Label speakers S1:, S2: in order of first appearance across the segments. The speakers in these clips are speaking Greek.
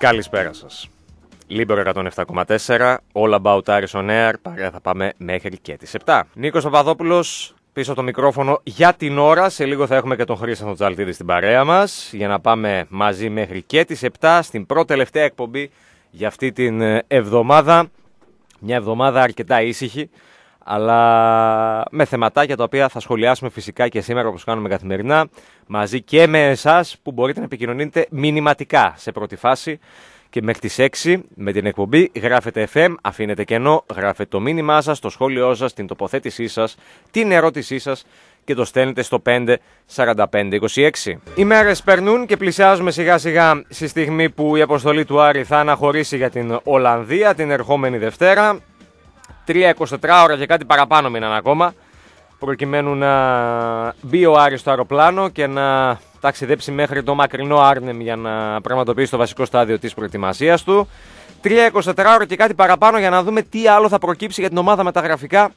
S1: Καλησπέρα σας. Λίμπερο 107,4, All About Aris on Air, παρέα θα πάμε μέχρι και τις 7. Νίκος Παπαδόπουλος, πίσω το μικρόφωνο για την ώρα. Σε λίγο θα έχουμε και τον Χρήστο Τζαλτίδη στην παρέα μας, για να πάμε μαζί μέχρι και τις 7, στην πρώτη τελευταία εκπομπή για αυτή την ε, εβδομάδα. Μια εβδομάδα αρκετά ήσυχη, αλλά με θεματάκια τα οποία θα σχολιάσουμε φυσικά και σήμερα όπως κάνουμε καθημερινά, μαζί και με εσάς που μπορείτε να επικοινωνείτε μηνυματικά σε πρώτη φάση και μέχρι τις 6 με την εκπομπή γράφετε FM, αφήνετε κενό, γράφετε το μήνυμά σας, το σχόλιο σας, την τοποθέτησή σας, την ερώτησή σας και το στέλνετε στο 5 45 26. Οι μέρες περνούν και πλησιάζουμε σιγά σιγά στη στιγμή που η αποστολή του Άρη θα αναχωρήσει για την Ολλανδία την ερχόμενη Δευτέρα. 3-24 ώρα και κάτι παραπάνω μείναν ακόμα προκειμένου να μπει ο Άρης στο αεροπλάνο και να ταξιδέψει μέχρι το μακρινό Άρνεμ για να πραγματοποιήσει το βασικό στάδιο της προετοιμασίας του. 3-24 ώρα και κάτι παραπάνω για να δούμε τι άλλο θα προκύψει για την ομάδα μεταγραφικά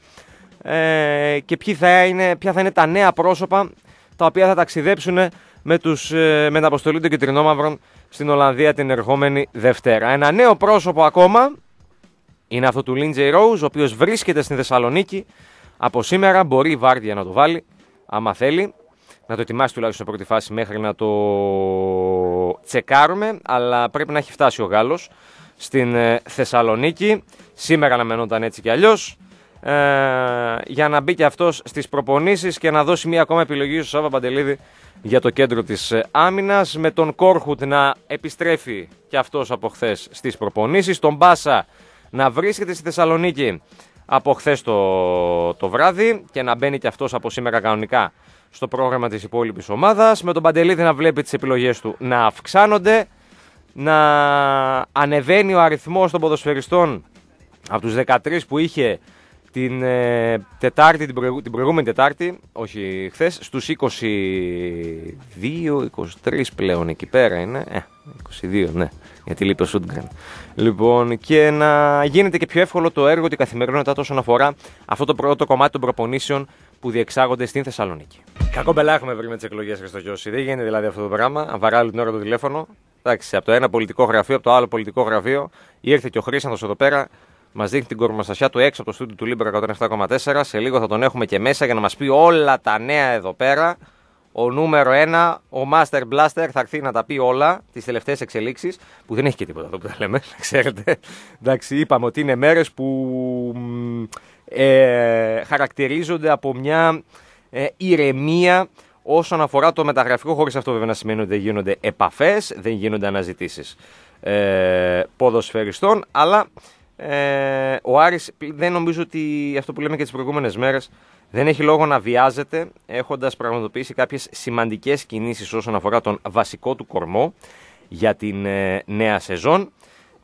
S1: ε, και ποιοι θα είναι, ποια θα είναι τα νέα πρόσωπα τα οποία θα ταξιδέψουν με, τους, ε, με την αποστολή των Κιτρινόμαυρων στην Ολλανδία την ερχόμενη Δευτέρα. Ένα νέο πρόσωπο ακόμα είναι αυτό του Λίντζεϊ Ρόουζ, ο οποίος βρίσκεται στην Θεσσαλονίκη. Από σήμερα μπορεί η Βάρδια να το βάλει, άμα θέλει. Να το ετοιμάσει τουλάχιστον σε πρώτη φάση μέχρι να το τσεκάρουμε. Αλλά πρέπει να έχει φτάσει ο Γάλλος στην ε, Θεσσαλονίκη. Σήμερα αναμενόταν έτσι κι αλλιώς ε, για να μπει και αυτός στις προπονήσεις και να δώσει μία ακόμα επιλογή στο Σάβα Παντελίδη για το κέντρο της ε, άμυνας με τον Κόρχουτ να επιστρέφει και αυτός από χθες στις προπονήσεις τον Μπάσα να βρίσκεται στη Θεσσαλονίκη από χθες το, το βράδυ και να μπαίνει και αυτός από σήμερα κανονικά στο πρόγραμμα της υπόλοιπης ομάδας με τον Παντελίδη να βλέπει τις επιλογές του να αυξάνονται να ανεβαίνει ο αριθμός των ποδοσφαιριστών από τους 13 που είχε την ε, Τετάρτη, την, την προηγούμενη Τετάρτη, όχι χθες, στους 22, 23 πλέον εκεί πέρα είναι. Ε, 22, ναι, γιατί λείπει ο Σούντγκρεν. Λοιπόν, και να γίνεται και πιο εύκολο το έργο, την καθημερινότητά όσον αφορά αυτό το πρώτο κομμάτι των προπονήσεων που διεξάγονται στην Θεσσαλονίκη. Κακό μπελά έχουμε βρει με τις εκλογές Χριστοχιώση. Δεν γίνεται δηλαδή αυτό το πράγμα. Βαράει όλη την ώρα το τηλέφωνο. Εντάξει, από το ένα πολιτικό γραφείο, από το άλλο πολιτικό γραφείο, ήρθε και ο Χρήσαντο εδώ πέρα Μας δείχνει την κορμοστασιά του έξω από το στούντιο του Λίμπερο 107,4. Σε λίγο θα τον έχουμε και μέσα για να μας πει όλα τα νέα εδώ πέρα. Ο νούμερο 1, ο Master Blaster, θα έρθει να τα πει όλα τις τελευταίες εξελίξεις. Που δεν έχει και τίποτα εδώ που τα λέμε, ξέρετε. Εντάξει, είπαμε ότι είναι μέρες που ε, χαρακτηρίζονται από μια ε, ηρεμία όσον αφορά το μεταγραφικό, χωρίς αυτό βέβαια να σημαίνει ότι δεν γίνονται επαφές, δεν γίνονται αναζητήσεις ε, ποδοσφαιριστών, αλλά ε, ο Άρης δεν νομίζω ότι αυτό που λέμε και τις προηγούμενες μέρες δεν έχει λόγο να βιάζεται έχοντας πραγματοποιήσει κάποιες σημαντικές κινήσεις όσον αφορά τον βασικό του κορμό για την ε, νέα σεζόν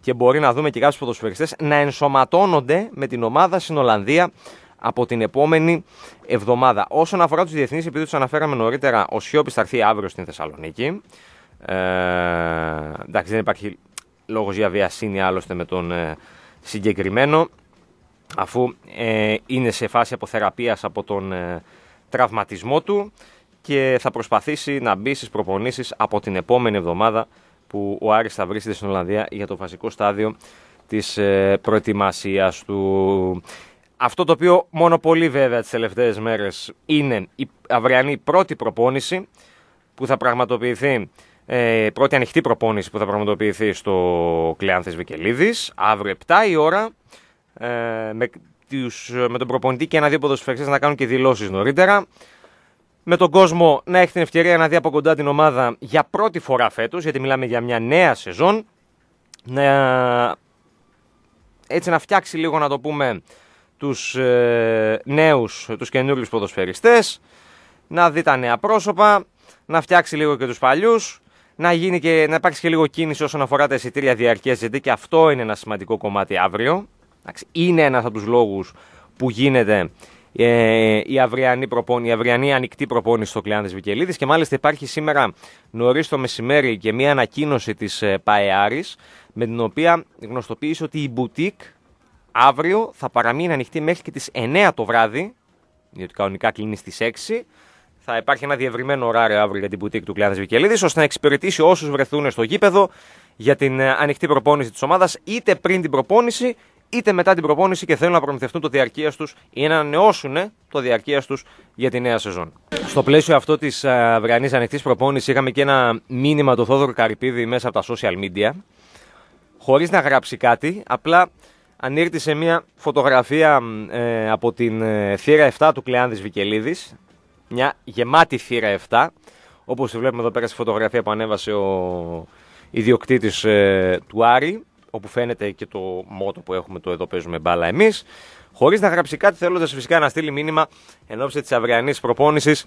S1: και μπορεί να δούμε και κάποιους ποδοσφαιριστές να ενσωματώνονται με την ομάδα στην Ολλανδία από την επόμενη εβδομάδα. Όσον αφορά τους διεθνείς, επειδή τους αναφέραμε νωρίτερα, ο Σιώπης θα έρθει αύριο στην Θεσσαλονίκη. Ε, εντάξει, δεν υπάρχει λόγος για βιασύνη άλλωστε με τον ε, συγκεκριμένο αφού ε, είναι σε φάση αποθεραπείας από τον ε, τραυματισμό του και θα προσπαθήσει να μπει στις προπονήσεις από την επόμενη εβδομάδα που ο Άρης θα βρίσκεται στην Ολλανδία για το βασικό στάδιο της ε, προετοιμασίας του. Αυτό το οποίο μόνο πολύ βέβαια τις τελευταίες μέρες είναι η αυριανή πρώτη προπόνηση που θα πραγματοποιηθεί ε, πρώτη ανοιχτή προπόνηση που θα πραγματοποιηθεί στο Κλεάνθες Βικελίδης, αύριο 7 η ώρα, ε, με, τους, με τον προπονητή και ένα-δύο ποδοσφαιριστές να κάνουν και δηλώσεις νωρίτερα. Με τον κόσμο να έχει την ευκαιρία να δει από κοντά την ομάδα για πρώτη φορά φέτος, γιατί μιλάμε για μια νέα σεζόν. Να, έτσι να φτιάξει λίγο, να το πούμε, τους ε, νέους, τους καινούριους ποδοσφαιριστές, να δει τα νέα πρόσωπα, να φτιάξει λίγο και τους παλιούς, να, γίνει και, να υπάρξει και λίγο κίνηση όσον αφορά τα εισιτήρια διαρκείας, γιατί και αυτό είναι ένα σημαντικό κομμάτι αύριο. Είναι ένα από τους λόγους που γίνεται ε, η, αυριανή προπόνη, η αυριανή ανοιχτή προπόνηση στο Κλεάνδης Βικελίδης και μάλιστα υπάρχει σήμερα νωρίς το μεσημέρι και μια ανακοίνωση της ε, ΠαΕΑΡης με την οποία γνωστοποίησε ότι η μπουτίκ αύριο θα παραμείνει ανοιχτή μέχρι και τις 9 το βράδυ, γιατί κανονικά κλείνει στις 6 θα υπάρχει ένα διευρυμένο ωράριο αύριο για την μπουτίκ του Κλειάδη Βικελίδης, ώστε να εξυπηρετήσει όσους βρεθούν στο γήπεδο για την ε, ανοιχτή προπόνηση της ομάδας, είτε πριν την προπόνηση, είτε μετά την προπόνηση και θέλουν να προμηθευτούν το διαρκείας τους ή να ανανεώσουν το διαρκείας τους για τη νέα σεζόν. Στο πλαίσιο αυτό της αυριανή ανοιχτής προπόνησης, είχαμε και ένα μήνυμα του Θόδωρου Καρυπίδη μέσα από τα social media, χωρίς να γράψει κάτι, απλά ανήρτησε μια φωτογραφία ε, από την ε, θύρα 7 του Κλεάνδης Βικελίδης, μια γεμάτη θύρα 7, όπως βλέπουμε εδώ πέρα στη φωτογραφία που ανέβασε ο ιδιοκτήτης ε, του Άρη, όπου φαίνεται και το μότο που έχουμε το εδώ παίζουμε μπάλα εμείς, χωρίς να γράψει κάτι θέλοντας φυσικά να στείλει μήνυμα εν ώψη της αυριανής προπόνησης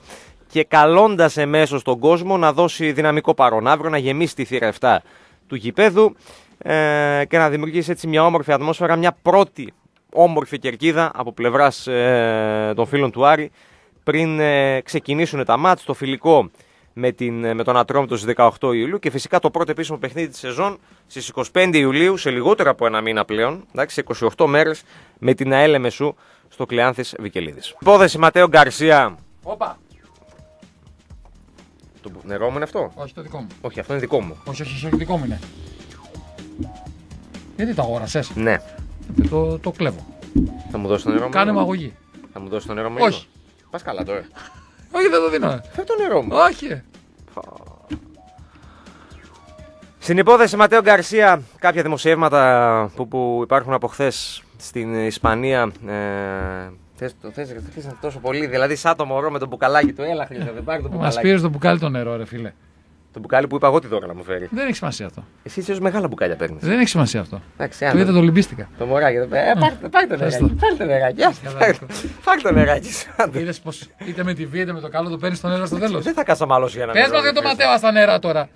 S1: και καλώντας εμέσως τον κόσμο να δώσει δυναμικό παρόν. Αύριο, να γεμίσει τη θύρα 7 του γηπέδου ε, και να δημιουργήσει έτσι μια όμορφη ατμόσφαιρα, μια πρώτη όμορφη κερκίδα από πλευράς ε, των φίλων του Άρη πριν ε, ξεκινήσουν τα μάτς, το φιλικό με, την, ε, με τον Ατρόμητο στις 18 Ιουλίου και φυσικά το πρώτο επίσημο παιχνίδι της σεζόν στις 25 Ιουλίου, σε λιγότερο από ένα μήνα πλέον, εντάξει, σε 28 μέρες, με την ΑΕΛ Μεσού στο Κλεάνθης Βικελίδης. Υπόθεση Ματέο Γκαρσία.
S2: Όπα.
S1: Το νερό μου είναι αυτό;
S2: Όχι το δικό μου.
S1: Όχι, αυτό είναι δικό μου.
S2: Όχι, όχι, όχι, το δικό μου είναι. Γιατί το αγόρασες;
S1: Ναι.
S2: Ε, Το, το κλέβω.
S1: Θα μου δώσεις το νερό μου.
S2: Κάνε μου
S1: λίγο;
S2: αγωγή.
S1: Θα μου δώσεις το νερό μου.
S2: Όχι.
S1: Πας καλά τώρα.
S2: Όχι, δεν το δίνω. ε.
S1: Φέρ το νερό μου.
S2: Όχι. ε.
S1: Στην υπόθεση Ματέο Γκαρσία, κάποια δημοσιεύματα που, που υπάρχουν από χθες στην Ισπανία. Ε, θες, το θες, θες τόσο πολύ, δηλαδή σαν το μωρό με το μπουκαλάκι του. Έλα, χρυσά, δεν πάρει το
S2: Μας
S1: μπουκαλάκι.
S2: πήρες το μπουκάλι το νερό, ρε φίλε.
S1: Το μπουκάλι που είπα εγώ τι δώρα να μου φέρει.
S2: Δεν έχει σημασία αυτό.
S1: Εσύ ίσω μεγάλα μπουκάλια παίρνεις.
S2: Δεν έχει σημασία αυτό.
S1: Εντάξει,
S2: Το
S1: άντε.
S2: είδα, το λυμπίστηκα.
S1: Το μωράκι εδώ πέρα. Ε, πάρτε, πάρτε το
S2: Πες
S1: νεράκι.
S2: το.
S1: Πάρτε το νεράκι. άσε, πάρτε το. Πάρτε το νεράκι σου. άντε.
S2: Είδες πως είτε με τη βία είτε με το καλό το παίρνεις το νερό στο τέλος.
S1: Δεν θα κάτσω μάλλον για να
S2: Πες μας για το Ματέο στα νερά τώρα.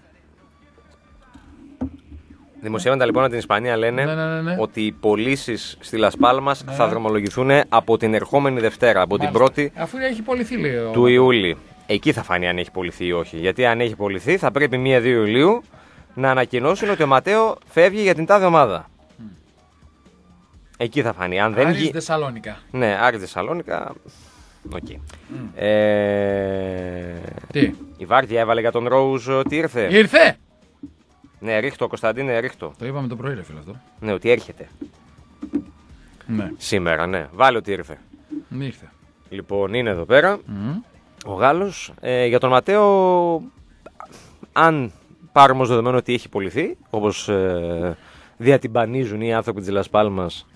S1: Δημοσιεύματα λοιπόν από την Ισπανία λένε
S2: Ναι, ναι, ναι, ναι.
S1: ότι οι πωλήσεις στη Λασπάλμα θα δρομολογηθούν από την ερχόμενη Δευτέρα, από την
S2: Μάλιστα.
S1: 1η
S2: Αφού έχει πολυθεί, λέει. ο-
S1: του Ιούλη. Εκεί θα φανεί αν έχει πωληθεί ή όχι. Γιατί αν έχει πωληθεί θα πρέπει 1-2 Ιουλίου να ανακοινώσουν ότι ο Ματέο φεύγει για την τάδε ομάδα. Εκεί θα φανεί. Αν δεν
S2: Άρης
S1: γι...
S2: Θεσσαλόνικα.
S1: Ναι, Άρης Θεσσαλόνικα. Οκ. Ε...
S2: Τι;
S1: Η Βάρδια έβαλε για τον Ρόουζ ότι ήρθε.
S2: Ήρθε!
S1: Ναι, ρίχ' το, Κωνσταντίνε, ρίχ'
S2: το. Το είπαμε το πρωί, ρε φίλε αυτό.
S1: Ναι, ότι έρχεται.
S2: Ναι,
S1: Σήμερα, ναι. Βάλε ότι ήρθε.
S2: ήρθε.
S1: Λοιπόν, είναι εδώ πέρα
S2: Μμμ.
S1: Ο Γάλλος. Ε, για τον Ματέο, αν πάρουμε ως δεδομένο ότι έχει πωληθεί, όπως ε, διατυμπανίζουν οι άνθρωποι της Λασπάλμας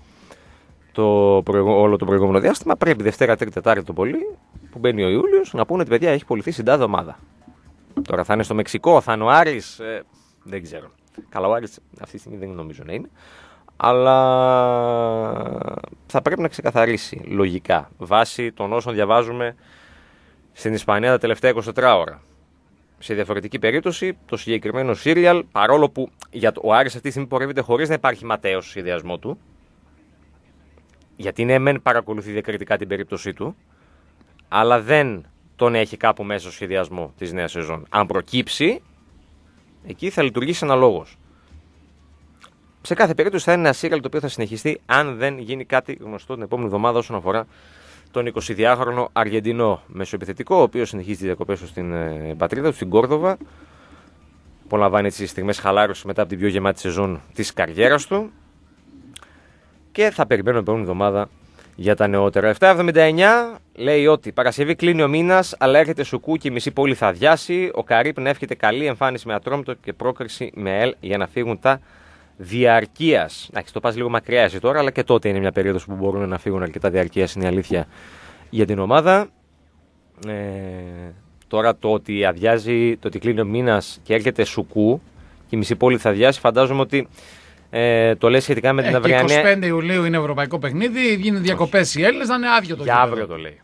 S1: το προηγου- όλο το προηγούμενο διάστημα, πρέπει Δευτέρα, Τρίτη, Τετάρτη το πολύ, που μπαίνει ο Ιούλιος, να πούνε ότι παιδιά έχει πωληθεί στην τάδε ομάδα. Τώρα θα είναι στο Μεξικό, θα είναι ο Άρης, ε, δεν ξέρω. Καλά, ο Άρης αυτή τη στιγμή δεν νομίζω να είναι. Αλλά θα πρέπει να ξεκαθαρίσει λογικά βάσει των όσων διαβάζουμε στην Ισπανία τα τελευταία 24 ώρα. Σε διαφορετική περίπτωση, το συγκεκριμένο σύριαλ, παρόλο που για το, ο Άρης αυτή τη στιγμή πορεύεται χωρίς να υπάρχει ματέος στο σχεδιασμό του, γιατί ναι, μεν παρακολουθεί διακριτικά την περίπτωσή του, αλλά δεν τον έχει κάπου μέσα στο σχεδιασμό της νέας σεζόν. Αν προκύψει, εκεί θα λειτουργήσει αναλόγως. Σε κάθε περίπτωση θα είναι ένα σύριαλ το οποίο θα συνεχιστεί αν δεν γίνει κάτι γνωστό την επόμενη εβδομάδα όσον αφορά τον 22χρονο Αργεντινό μεσοεπιθετικό, ο οποίος συνεχίζει τις διακοπές του στην ε, πατρίδα του, στην Κόρδοβα. Απολαμβάνει τις στιγμές χαλάρωσης μετά από την πιο γεμάτη σεζόν της καριέρας του. Και θα περιμένουμε την επόμενη εβδομάδα για τα νεότερα. 779 λέει ότι Παρασκευή κλείνει ο μήνας, αλλά έρχεται σουκού και η μισή πόλη θα αδειάσει. Ο Καρύπ να εύχεται καλή εμφάνιση με ατρόμητο και πρόκριση με ΕΛ για να φύγουν τα διαρκείας. Εντάξει, το πας λίγο μακριά εσύ τώρα, αλλά και τότε είναι μια περίοδος που μπορούν να φύγουν αρκετά διαρκείας, είναι η αλήθεια για την ομάδα. Ε, τώρα το ότι αδειάζει, το ότι κλείνει ο μήνας και έρχεται σουκού και η μισή πόλη θα αδειάσει, φαντάζομαι ότι ε, το λέει σχετικά με την
S2: Ε, και
S1: αυριανή.
S2: 25 Ιουλίου είναι ευρωπαϊκό παιχνίδι, γίνουν διακοπές οι Έλληνες, να είναι άδειο το
S1: Για
S2: γήπεδο.
S1: αύριο το λέει.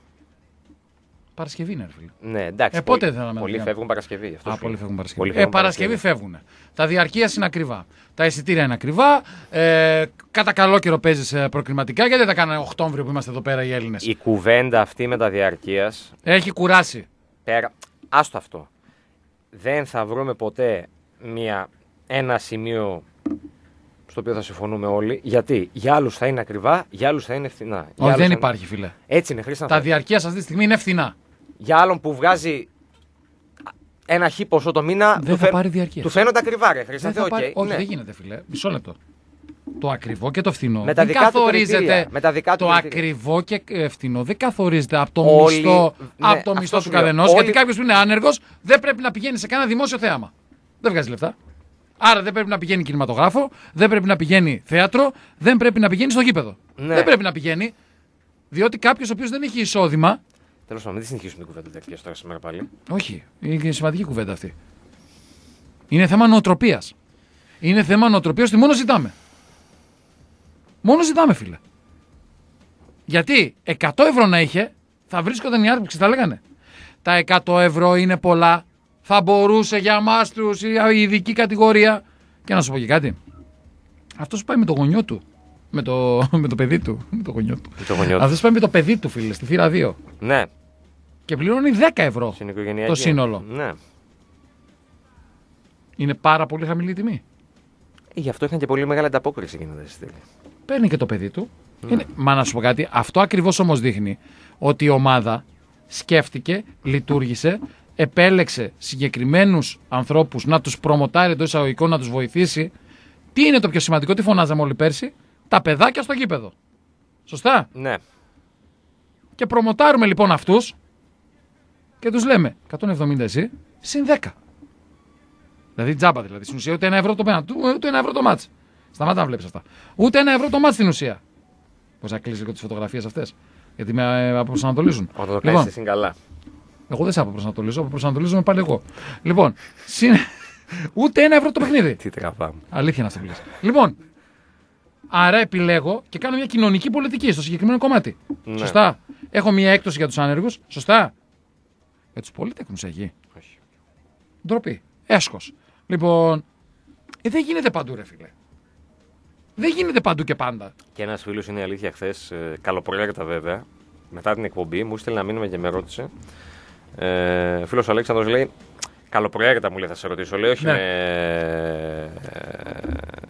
S2: Παρασκευή είναι, ρε φίλε.
S1: Ναι, εντάξει.
S2: Ε, πότε
S1: πολλοί-
S2: θέλαμε να
S1: Πολλοί
S2: βγάλουμε.
S1: φεύγουν Παρασκευή. αυτό
S2: Α,
S1: σου
S2: πολλοί
S1: λέω.
S2: φεύγουν Παρασκευή.
S1: Πολλοί
S2: ε,
S1: φεύγουν
S2: Παρασκευή φεύγουν. Τα διαρκείας είναι ακριβά. Τα εισιτήρια είναι ακριβά. Ε, κατά καλό καιρό παίζει προκριματικά. Γιατί δεν τα κάνανε Οκτώβριο που είμαστε εδώ πέρα οι Έλληνες;
S1: Η κουβέντα αυτή με τα διαρκεία
S2: Έχει κουράσει.
S1: πέρα. Άστο αυτό. Δεν θα βρούμε ποτέ μια, ένα σημείο στο οποίο θα συμφωνούμε όλοι. Γιατί; Για άλλους θα είναι ακριβά, για άλλους θα είναι φθηνά. Για
S2: Όχι,
S1: άλλους
S2: δεν
S1: θα-
S2: υπάρχει, φίλε.
S1: Έτσι είναι, Χρήστα.
S2: Τα διαρκείας αυτή τη στιγμή είναι φθηνά.
S1: Για άλλον που βγάζει ένα χ ποσό το μήνα.
S2: Δεν
S1: του,
S2: θα πάρει διαρκείας.
S1: του φαίνονται ακριβά, ρε
S2: Δεν
S1: Χρήσταθε.
S2: θα
S1: οκ,
S2: πάρει- Όχι,
S1: ναι.
S2: δεν γίνεται, φίλε. Μισό λεπτό. Το ακριβό και το φθηνό.
S1: Με τα
S2: δεν
S1: δικά του
S2: καθορίζεται.
S1: κριτήρια. Με τα δικά του
S2: το
S1: κριτήρια.
S2: ακριβό και ε, φθηνό δεν καθορίζεται από το
S1: Όλοι-
S2: μισθό,
S1: ναι,
S2: από το
S1: αυτό
S2: μισθό
S1: σου
S2: του
S1: λέω.
S2: καθενός.
S1: Όλοι-
S2: Γιατί κάποιος που είναι άνεργος δεν πρέπει να πηγαίνει σε κανένα δημόσιο θέαμα. Δεν βγάζει λεφτά. Άρα δεν πρέπει να πηγαίνει κινηματογράφο, δεν πρέπει να πηγαίνει θέατρο, δεν πρέπει να πηγαίνει στο γήπεδο.
S1: Ναι.
S2: Δεν πρέπει να πηγαίνει. Διότι κάποιος ο οποίος δεν έχει εισόδημα.
S1: Τέλος πάντων, μην τη συνεχίσουμε την κουβέντα διαρκεία τώρα σήμερα πάλι.
S2: Όχι, είναι σημαντική κουβέντα αυτή. Είναι θέμα νοοτροπίας. Είναι θέμα νοοτροπίας ότι μόνο ζητάμε. Μόνο ζητάμε, φίλε. Γιατί 100 ευρώ να είχε, θα βρίσκονταν οι άνθρωποι, θα λέγανε. Τα 100 ευρώ είναι πολλά. Θα μπορούσε για εμάς τους η ειδική κατηγορία. Και να σου πω και κάτι. Αυτός πάει με το γονιό του. Με το, με το παιδί του. Με το γονιό του.
S1: Με το γονιό του.
S2: Αυτός πάει με το παιδί του, φίλε, στη θύρα 2.
S1: Ναι,
S2: Και πληρώνει 10 ευρώ.
S1: στην οικογενειακή.
S2: Το σύνολο.
S1: Ναι.
S2: Είναι πάρα πολύ χαμηλή η τιμή.
S1: Ε, Γι' αυτό είχαν και πολύ μεγάλη ανταπόκριση εκείνα τα εισιτήρια.
S2: Παίρνει και το παιδί του. Είναι... Μα να σου πω κάτι, αυτό ακριβώς όμως δείχνει ότι η ομάδα σκέφτηκε, λειτουργήσε, επέλεξε συγκεκριμένους ανθρώπους να τους προμοτάρει εντό εισαγωγικών, να τους βοηθήσει. Τι είναι το πιο σημαντικό, τι φωνάζαμε όλοι πέρσι, τα παιδάκια στο γήπεδο. Σωστά;
S1: Ναι.
S2: Και προμοτάρουμε λοιπόν αυτούς και τους λέμε 170 εσύ, συν 10. Δηλαδή τζάμπα δηλαδή. Στην ουσία ούτε ένα ευρώ το πέναντι, ούτε ένα ευρώ το μάτς. Σταμάτα να βλέπεις αυτά. Ούτε ένα ευρώ το μάτς στην ουσία. Πώ να κλείσει λίγο τις φωτογραφίες αυτές. Γιατί με ε, αποπροσανατολίζουν.
S1: Όταν το
S2: Λοιπόν,
S1: κάνει εσύ είναι καλά.
S2: εγώ δεν σε αποπροσανατολίζω, αποπροσανατολίζομαι πάλι εγώ. Λοιπόν, συν... ούτε ένα ευρώ το παιχνίδι.
S1: Τι τραβάμε.
S2: Αλήθεια να αυτό που λες. Λοιπόν, άρα επιλέγω και κάνω μια κοινωνική πολιτική στο συγκεκριμένο κομμάτι.
S1: Ναι.
S2: Σωστά. Έχω μια έκπτωση για τους άνεργους. Σωστά. Για τους πολίτεκνους έχει.
S1: Όχι.
S2: Ντροπή. Έσχος. Λοιπόν, ε, δεν γίνεται παντού, ρε φίλε. Δεν γίνεται παντού και πάντα.
S1: Και ένας φίλος είναι η αλήθεια χθες, καλοπροαίρετα βέβαια, μετά την εκπομπή, μου στείλε ένα μήνυμα και με ρώτησε. Ε, φίλος Αλέξανδρος λέει, καλοπροαίρετα μου λέει θα σε ρωτήσω, λέει, όχι
S2: Ναι.
S1: με,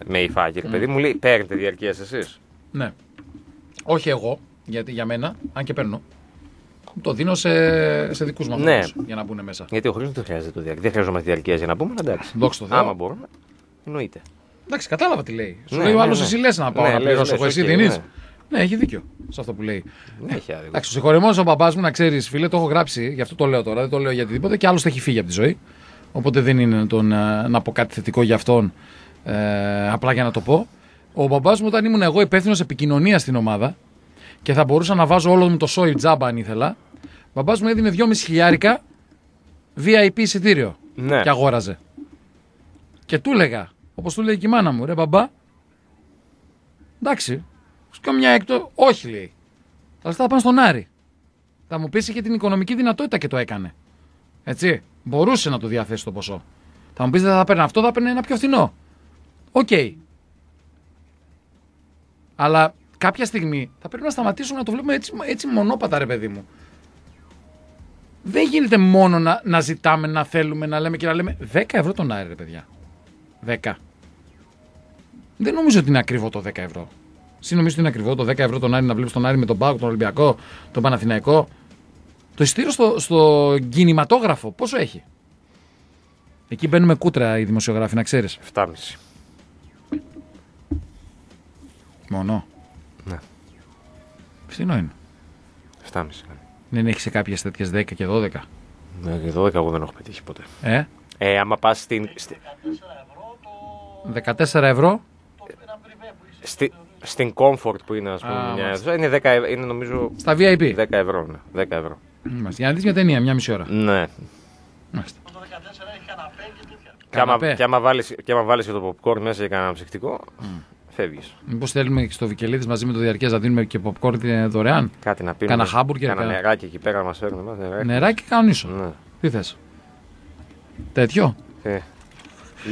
S1: με υφάκι. ρε Παιδί μου λέει, παίρνετε διαρκείας εσείς.
S2: Ναι. Όχι εγώ, γιατί για μένα, αν και παίρνω. Το δίνω σε, σε δικούς μου
S1: Ναι.
S2: ανθρώπους για να μπουν μέσα.
S1: Γιατί ο Χρήστος δεν χρειάζεται το διαρκεία. Δεν χρειαζόμαστε διαρκείας για να πούμε, αλλά εντάξει.
S2: Δόξα τω Θεώ.
S1: Άμα μπορούμε, εννοείται.
S2: Εντάξει, κατάλαβα τι λέει. Σου
S1: Ναι,
S2: λέει ο
S1: ναι,
S2: άλλος,
S1: ναι.
S2: εσύ λες να πάω
S1: Ναι,
S2: να
S1: λες,
S2: πληρώσω.
S1: λες,
S2: Εγώ, εσύ
S1: οκ,
S2: δίνεις.
S1: ναι.
S2: Ναι, έχει δίκιο σε αυτό που λέει.
S1: Δεν έχει άδικο.
S2: Εντάξει, ο συγχωρεμένο ο μπαμπά μου, να ξέρεις, φίλε, το έχω γράψει, γι' αυτό το λέω τώρα, δεν το λέω για οτιδήποτε και άλλος έχει φύγει από τη ζωή. Οπότε δεν είναι να, τον, ε, να πω κάτι θετικό για αυτόν, ε, απλά για να το πω. Ο μπαμπάς μου, όταν ήμουν εγώ υπεύθυνος επικοινωνίας στην ομάδα και θα μπορούσα να βάζω όλο μου το σόι τζάμπα αν ήθελα, ο μπαμπάς μου έδινε 2,5 χιλιάρικα VIP εισιτήριο
S1: Ναι.
S2: και αγόραζε. Και του έλεγα, όπως του λέει και η μάνα μου, ρε μπαμπά, εντάξει, σου κάνω μια έκτο. Όχι, λέει. Τα λεφτά θα πάνε στον Άρη. Θα μου πει είχε την οικονομική δυνατότητα και το έκανε. Έτσι. Μπορούσε να το διαθέσει το ποσό. Θα μου πεις δεν θα παίρνει αυτό, θα παίρνει ένα πιο φθηνό. Οκ. Αλλά κάποια στιγμή θα πρέπει να σταματήσουμε να το βλέπουμε έτσι, έτσι μονόπατα, ρε παιδί μου. Δεν γίνεται μόνο να, να ζητάμε, να θέλουμε, να λέμε και να λέμε 10 ευρώ τον Άρη, ρε παιδιά. 10. Δεν νομίζω ότι είναι ακριβό το 10 ευρώ. Εσύ νομίζω ότι είναι ακριβό το 10 ευρώ τον Άρη να βλέπεις τον Άρη με τον Πάοκ, τον Ολυμπιακό, τον Παναθηναϊκό; Το εισιτήριο στο, στο κινηματόγραφο πόσο έχει; Εκεί μπαίνουμε κούτρα οι δημοσιογράφοι, να ξέρεις.
S1: 7,5.
S2: Μόνο.
S1: Ναι.
S2: Φθηνό είναι.
S1: 7,5. ναι.
S2: Δεν έχει σε κάποιες τέτοιες 10 και 12.
S1: Ναι, και 12 εγώ δεν έχω πετύχει ποτέ.
S2: Ε,
S1: Ε, άμα πας στην, στη-
S2: 14 ευρώ.
S1: στη- στην Comfort που είναι, ας πούμε,
S2: Α,
S1: μια
S2: μάλιστα.
S1: αίθουσα, είναι, 10, εv- είναι νομίζω
S2: Στα VIP.
S1: 10 ευρώ. Ναι, 10 ευρώ.
S2: Μάλιστα. Για να δει μια ταινία, μια μισή ώρα.
S1: Ναι.
S2: Μάλιστα.
S1: Και άμα,
S2: Καναπέ.
S1: και, άμα βάλεις, και άμα βάλεις και το popcorn μέσα για κανένα ψυχτικό, φεύγεις.
S2: Μήπως θέλουμε και στο Βικελίδης μαζί με το διαρκές να δίνουμε και popcorn ε, δωρεάν;
S1: Κάτι να πίνουμε.
S2: Κάνα χάμπουργκερ,
S1: Κάνα
S2: κάνα-
S1: νεράκι εκεί πέρα να μας φέρουν. εμάς, νεράκι.
S2: Νεράκι κανονίσω.
S1: Ναι.
S2: Τι θες; Τέτοιο;
S1: Ε.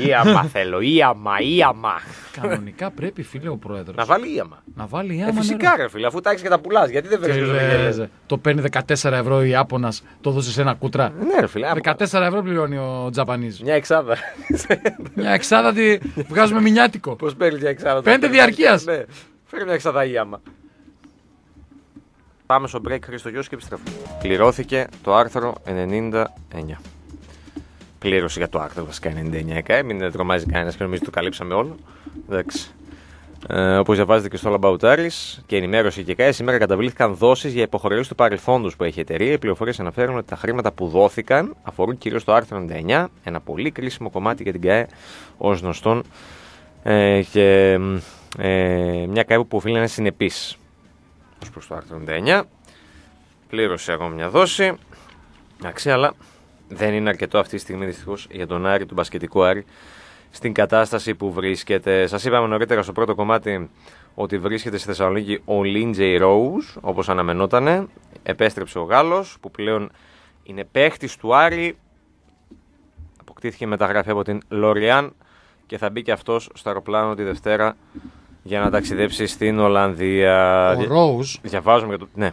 S1: Ήαμα θέλω, ήαμα, ήαμα.
S2: Κανονικά πρέπει, φίλε, ο πρόεδρος
S1: να βάλει ήαμα.
S2: να βάλει
S1: Ε,
S2: άμα
S1: φυσικά ρε φίλε, αφού τα έχεις και τα πουλάς, γιατί δεν
S2: Τι
S1: βρίσκεις το
S2: λες,
S1: Βικελίδη.
S2: Το παίρνει 14 ευρώ η Άπωνας, το δώσε σε ένα κούτρα.
S1: Ναι ρε φίλε,
S2: 14 ευρώ πληρώνει ο Τζαπανίζ.
S1: μια εξάδα.
S2: Μια εξάδα τη βγάζουμε μηνιάτικο.
S1: Πώς παίρνει μια εξάδα.
S2: Πέντε διαρκείας.
S1: Ναι, φέρει μια εξάδα ήαμα. Πάμε στο break Χρήστο Γιώργος και επιστρέφουμε. Πληρώθηκε το άρθρο 99. Κλήρωση για το άρθρο βασικά 99 ΕΚΑΕ. Μην τρομάζει κανένας και νομίζει ότι το καλύψαμε όλο. Εντάξει. Ε, Όπως διαβάζετε και στο Λαμπαουτάρη και ενημέρωση και ΚΑΕ, σήμερα καταβλήθηκαν δόσεις για υποχρεώσει του παρελθόντος που έχει η εταιρεία. Οι πληροφορίες αναφέρουν ότι τα χρήματα που δόθηκαν αφορούν κυρίως το άρθρο 99, ένα πολύ κρίσιμο κομμάτι για την ΚΑΕ ως γνωστόν. Ε, και ε, μια ΚΑΕ που οφείλει να είναι συνεπής ως προς το άρθρο 99. Πλήρωσε ακόμα μια δόση. Εντάξει, αλλά δεν είναι αρκετό αυτή τη στιγμή δυστυχώς για τον Άρη, τον μπασκετικό Άρη, στην κατάσταση που βρίσκεται. Σας είπαμε νωρίτερα στο πρώτο κομμάτι ότι βρίσκεται στη Θεσσαλονίκη ο Λίντζεϊ Ρόους, όπως αναμενότανε. Επέστρεψε ο Γάλλος, που πλέον είναι παίχτης του Άρη. Αποκτήθηκε μεταγραφή από την Λοριάν και θα μπει και αυτός στο αεροπλάνο τη Δευτέρα για να ταξιδέψει στην Ολλανδία.
S2: Ο Ρόουζ.
S1: Διαβάζουμε για το. Ναι.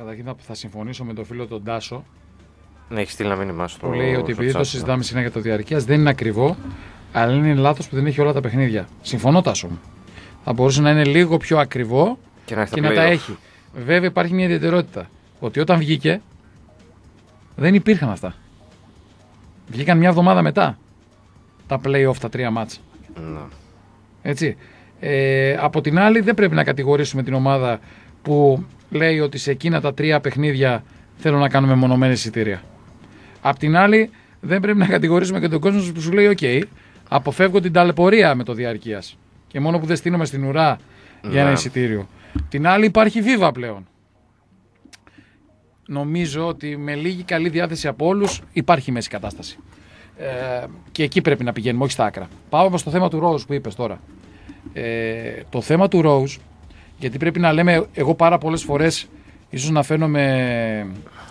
S2: Καταρχήν θα, θα συμφωνήσω με τον φίλο τον Τάσο
S1: Ναι, έχει στείλει ένα μήνυμα στο.
S2: που λέει ότι
S1: στο
S2: επειδή
S1: chat,
S2: το
S1: ναι.
S2: συζητάμε συνέχεια το διαρκείας δεν είναι ακριβό, αλλά είναι λάθος που δεν έχει όλα τα παιχνίδια. Συμφωνώ, Τάσο μου. Θα μπορούσε να είναι λίγο πιο ακριβό
S1: Και να έχει
S2: και
S1: τα
S2: να τα
S1: play-off.
S2: έχει. Βέβαια υπάρχει μια ιδιαιτερότητα. Ότι όταν βγήκε δεν υπήρχαν αυτά. Βγήκαν μια εβδομάδα μετά τα play-off, τα τρία μάτς.
S1: Ναι.
S2: Έτσι. Ε, από την άλλη δεν πρέπει να κατηγορήσουμε την ομάδα που λέει ότι σε εκείνα τα τρία παιχνίδια θέλω να κάνουμε μονομένες εισιτήρια. Απ' την άλλη δεν πρέπει να κατηγορήσουμε και τον κόσμο που σου λέει «ΟΚ, αποφεύγω την ταλαιπωρία με το διαρκείας και μόνο που δεν στείνομαι στην ουρά για ένα
S1: Ναι.
S2: εισιτήριο». Την άλλη υπάρχει βίβα πλέον. Νομίζω ότι με λίγη καλή διάθεση από όλους υπάρχει μέση κατάσταση. Ε, και εκεί πρέπει να πηγαίνουμε, όχι στα άκρα. Πάω όμως στο θέμα του Rose που είπες τώρα. Ε, το θέμα του Rose, γιατί πρέπει να λέμε, εγώ πάρα πολλές φορές ίσως να φαίνομαι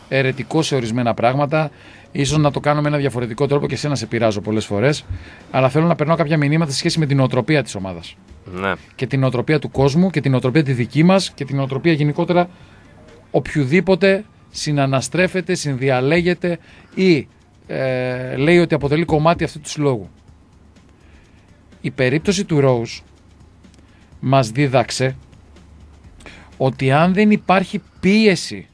S2: αιρετικό σε ορισμένα πράγματα, ίσως να το κάνω με ένα διαφορετικό τρόπο και εσένα σε πειράζω πολλές φορές, αλλά θέλω να περνάω κάποια μηνύματα σε σχέση με την οτροπία της ομάδας
S1: ναι.
S2: και την οτροπία του κόσμου και την οτροπία τη δική μας και την οτροπία γενικότερα οποιοδήποτε συναναστρέφεται, συνδιαλέγεται ή ε, λέει ότι αποτελεί κομμάτι αυτού του συλλόγου. Η περίπτωση του Rose μας δίδαξε ότι αν δεν υπάρχει πίεση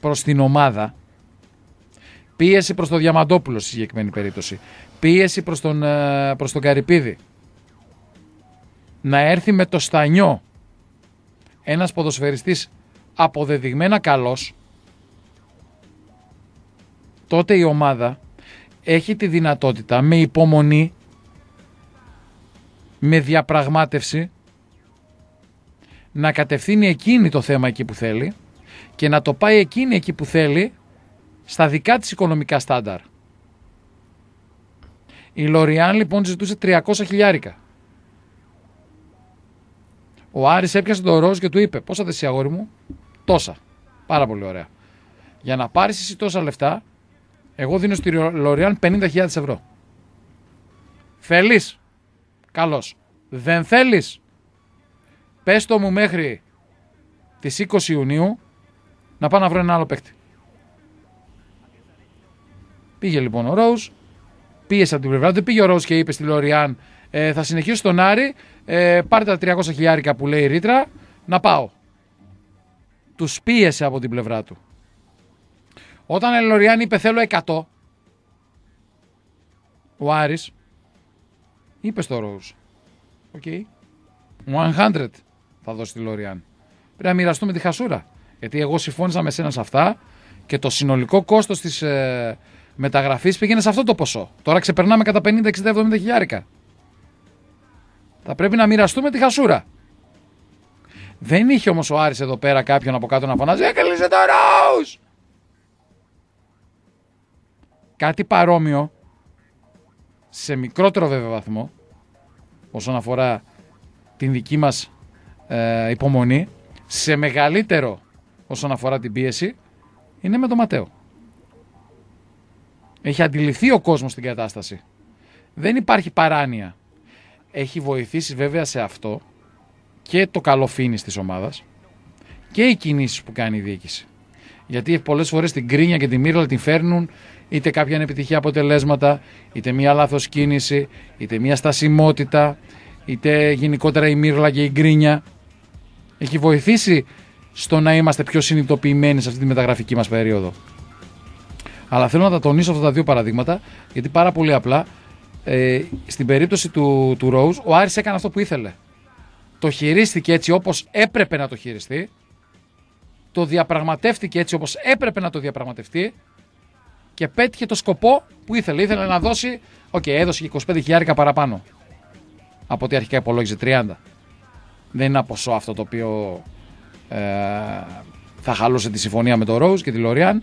S2: προς την ομάδα, πίεση προς τον Διαμαντόπουλο στη συγκεκριμένη περίπτωση, πίεση προς τον, ε, προς τον Καρυπίδη, να έρθει με το στανιό ένας ποδοσφαιριστής αποδεδειγμένα καλός, τότε η ομάδα έχει τη δυνατότητα με υπομονή, με διαπραγμάτευση, να κατευθύνει εκείνη το θέμα εκεί που θέλει και να το πάει εκείνη εκεί που θέλει στα δικά της οικονομικά στάνταρ. Η Λοριάν λοιπόν ζητούσε 300 χιλιάρικα. Ο Άρης έπιασε τον Ροζ και του είπε: Πόσα θες εσύ, αγόρι μου, τόσα. Πάρα πολύ ωραία. Για να πάρεις εσύ τόσα λεφτά, εγώ δίνω στη Λοριάν 50.000 ευρώ. Θέλεις; Καλώς. Δεν θέλεις; Πες το μου μέχρι τις 20 Ιουνίου να πάω να βρω ένα άλλο παίκτη. Πήγε λοιπόν ο Ρόουζ, πίεσε από την πλευρά του, πήγε ο Ρόουζ και είπε στη Λοριάν: ε, Θα συνεχίσω στον Άρη, ε, πάρτε τα 300 χιλιάρικα που λέει η ρήτρα, να πάω. Τους πίεσε από την πλευρά του. Όταν η Λοριάν είπε θέλω 100, ο Άρης είπε στο Ρόουζ. Οκ. 100 θα δώσει τη Λοριάν. Πρέπει να μοιραστούμε τη χασούρα. Γιατί εγώ συμφώνησα με σένα σε αυτά και το συνολικό κόστος της ε, μεταγραφής πήγαινε σε αυτό το ποσό. Τώρα ξεπερνάμε κατά 50, 60, 70 χιλιάρικα. Θα πρέπει να μοιραστούμε τη χασούρα. Δεν είχε όμως ο Άρης εδώ πέρα κάποιον από κάτω να φωνάζει «Κλείσε το Ρόουζ!» Κάτι παρόμοιο, σε μικρότερο βέβαια βαθμό, όσον αφορά την δική μας ε, υπομονή, σε μεγαλύτερο όσον αφορά την πίεση, είναι με τον Ματέο. Έχει αντιληφθεί ο κόσμος την κατάσταση. Δεν υπάρχει παράνοια. Έχει βοηθήσει βέβαια σε αυτό και το καλοφίνι της ομάδας και οι κινήσεις που κάνει η διοίκηση. Γιατί πολλές φορές την κρίνια και τη μύρλα την φέρνουν είτε κάποια ανεπιτυχία αποτελέσματα, είτε μια λάθος κίνηση, είτε μια στασιμότητα, είτε γενικότερα η μύρλα και η γκρίνια. Έχει βοηθήσει στο να είμαστε πιο συνειδητοποιημένοι σε αυτή τη μεταγραφική μας περίοδο. Αλλά θέλω να τα τονίσω αυτά τα δύο παραδείγματα, γιατί πάρα πολύ απλά ε, στην περίπτωση του, του Rose, ο Άρης έκανε αυτό που ήθελε. Το χειρίστηκε έτσι όπως έπρεπε να το χειριστεί, το διαπραγματεύτηκε έτσι όπως έπρεπε να το διαπραγματευτεί και πέτυχε το σκοπό που ήθελε. Ήθελε να δώσει, OK, okay, έδωσε και 25 χιλιάρικα παραπάνω από ό,τι αρχικά υπολόγιζε 30. Δεν είναι ένα ποσό αυτό το οποίο ε, θα χαλούσε τη συμφωνία με τον Rose και τη Λοριάν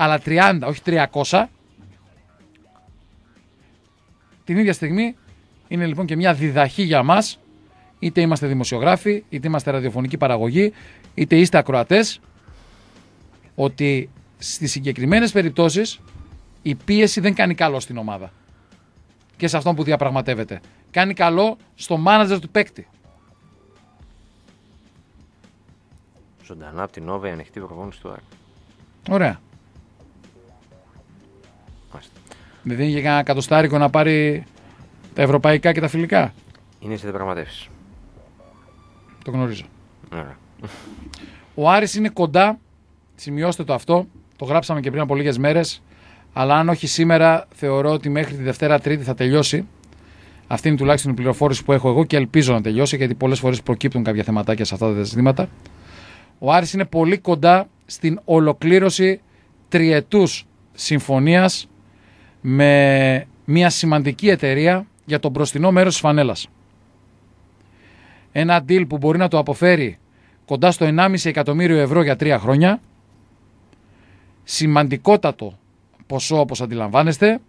S2: αλλά 30, όχι 300. Την ίδια στιγμή είναι λοιπόν και μια διδαχή για μας, είτε είμαστε δημοσιογράφοι, είτε είμαστε ραδιοφωνική παραγωγή, είτε είστε ακροατές, ότι στις συγκεκριμένες περιπτώσεις η πίεση δεν κάνει καλό στην ομάδα. Και σε αυτόν που διαπραγματεύεται. Κάνει καλό στο μάνατζερ του παίκτη.
S1: Ζωντανά από την Όβα η ανοιχτή προπόνηση του Άρη.
S2: Ωραία. Δεν δίνει και κανένα κατοστάρικο να πάρει τα ευρωπαϊκά και τα φιλικά;
S1: Είναι σε διαπραγματεύσεις.
S2: Το γνωρίζω.
S1: Ωραία.
S2: Ο Άρης είναι κοντά, σημειώστε το αυτό, το γράψαμε και πριν από λίγες μέρες, αλλά αν όχι σήμερα θεωρώ ότι μέχρι τη Δευτέρα Τρίτη θα τελειώσει. Αυτή είναι τουλάχιστον η πληροφόρηση που έχω εγώ και ελπίζω να τελειώσει γιατί πολλές φορές προκύπτουν κάποια θεματάκια σε αυτά τα ζητήματα. Ο Άρης είναι πολύ κοντά στην ολοκλήρωση τριετούς συμφωνίας με μια σημαντική εταιρεία για τον μπροστινό μέρος της φανέλας. Ένα deal που μπορεί να το αποφέρει κοντά στο 1,5 εκατομμύριο ευρώ για τρία χρόνια. Σημαντικότατο ποσό όπως αντιλαμβάνεστε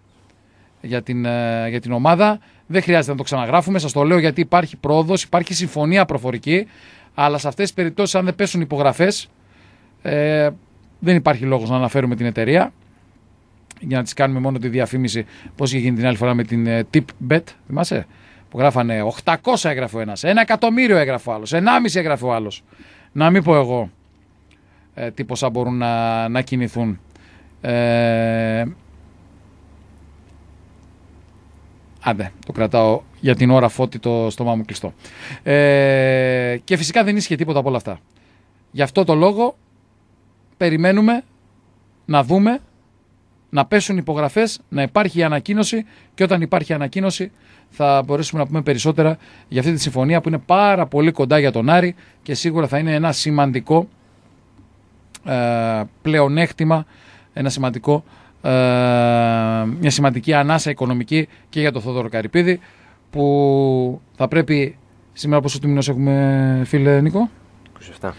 S2: για την, ε, για την ομάδα. Δεν χρειάζεται να το ξαναγράφουμε, σας το λέω γιατί υπάρχει πρόοδος, υπάρχει συμφωνία προφορική, αλλά σε αυτές τις περιπτώσεις αν δεν πέσουν υπογραφές ε, δεν υπάρχει λόγος να αναφέρουμε την εταιρεία για να της κάνουμε μόνο τη διαφήμιση πώς είχε γίνει την άλλη φορά με την uh, Tip Bet. Θυμάσαι; Που γράφανε 800 έγραφε ο ένας, 1 εκατομμύριο έγραφε ο άλλος, 1,5 έγραφε ο άλλος. Να μην πω εγώ ε, τι ποσά μπορούν να, να κινηθούν. Ε, Άντε, το κρατάω για την ώρα φώτη το στόμα μου κλειστό. Ε, και φυσικά δεν ίσχυε τίποτα από όλα αυτά. Γι' αυτό το λόγο περιμένουμε να δούμε να πέσουν υπογραφές, να υπάρχει η ανακοίνωση και όταν υπάρχει ανακοίνωση θα μπορέσουμε να πούμε περισσότερα για αυτή τη συμφωνία που είναι πάρα πολύ κοντά για τον Άρη και σίγουρα θα είναι ένα σημαντικό ε, πλεονέκτημα, ένα σημαντικό, ε, μια σημαντική ανάσα οικονομική και για τον Θόδωρο Καρυπίδη που θα πρέπει σήμερα πόσο του έχουμε φίλε Νίκο;
S1: 27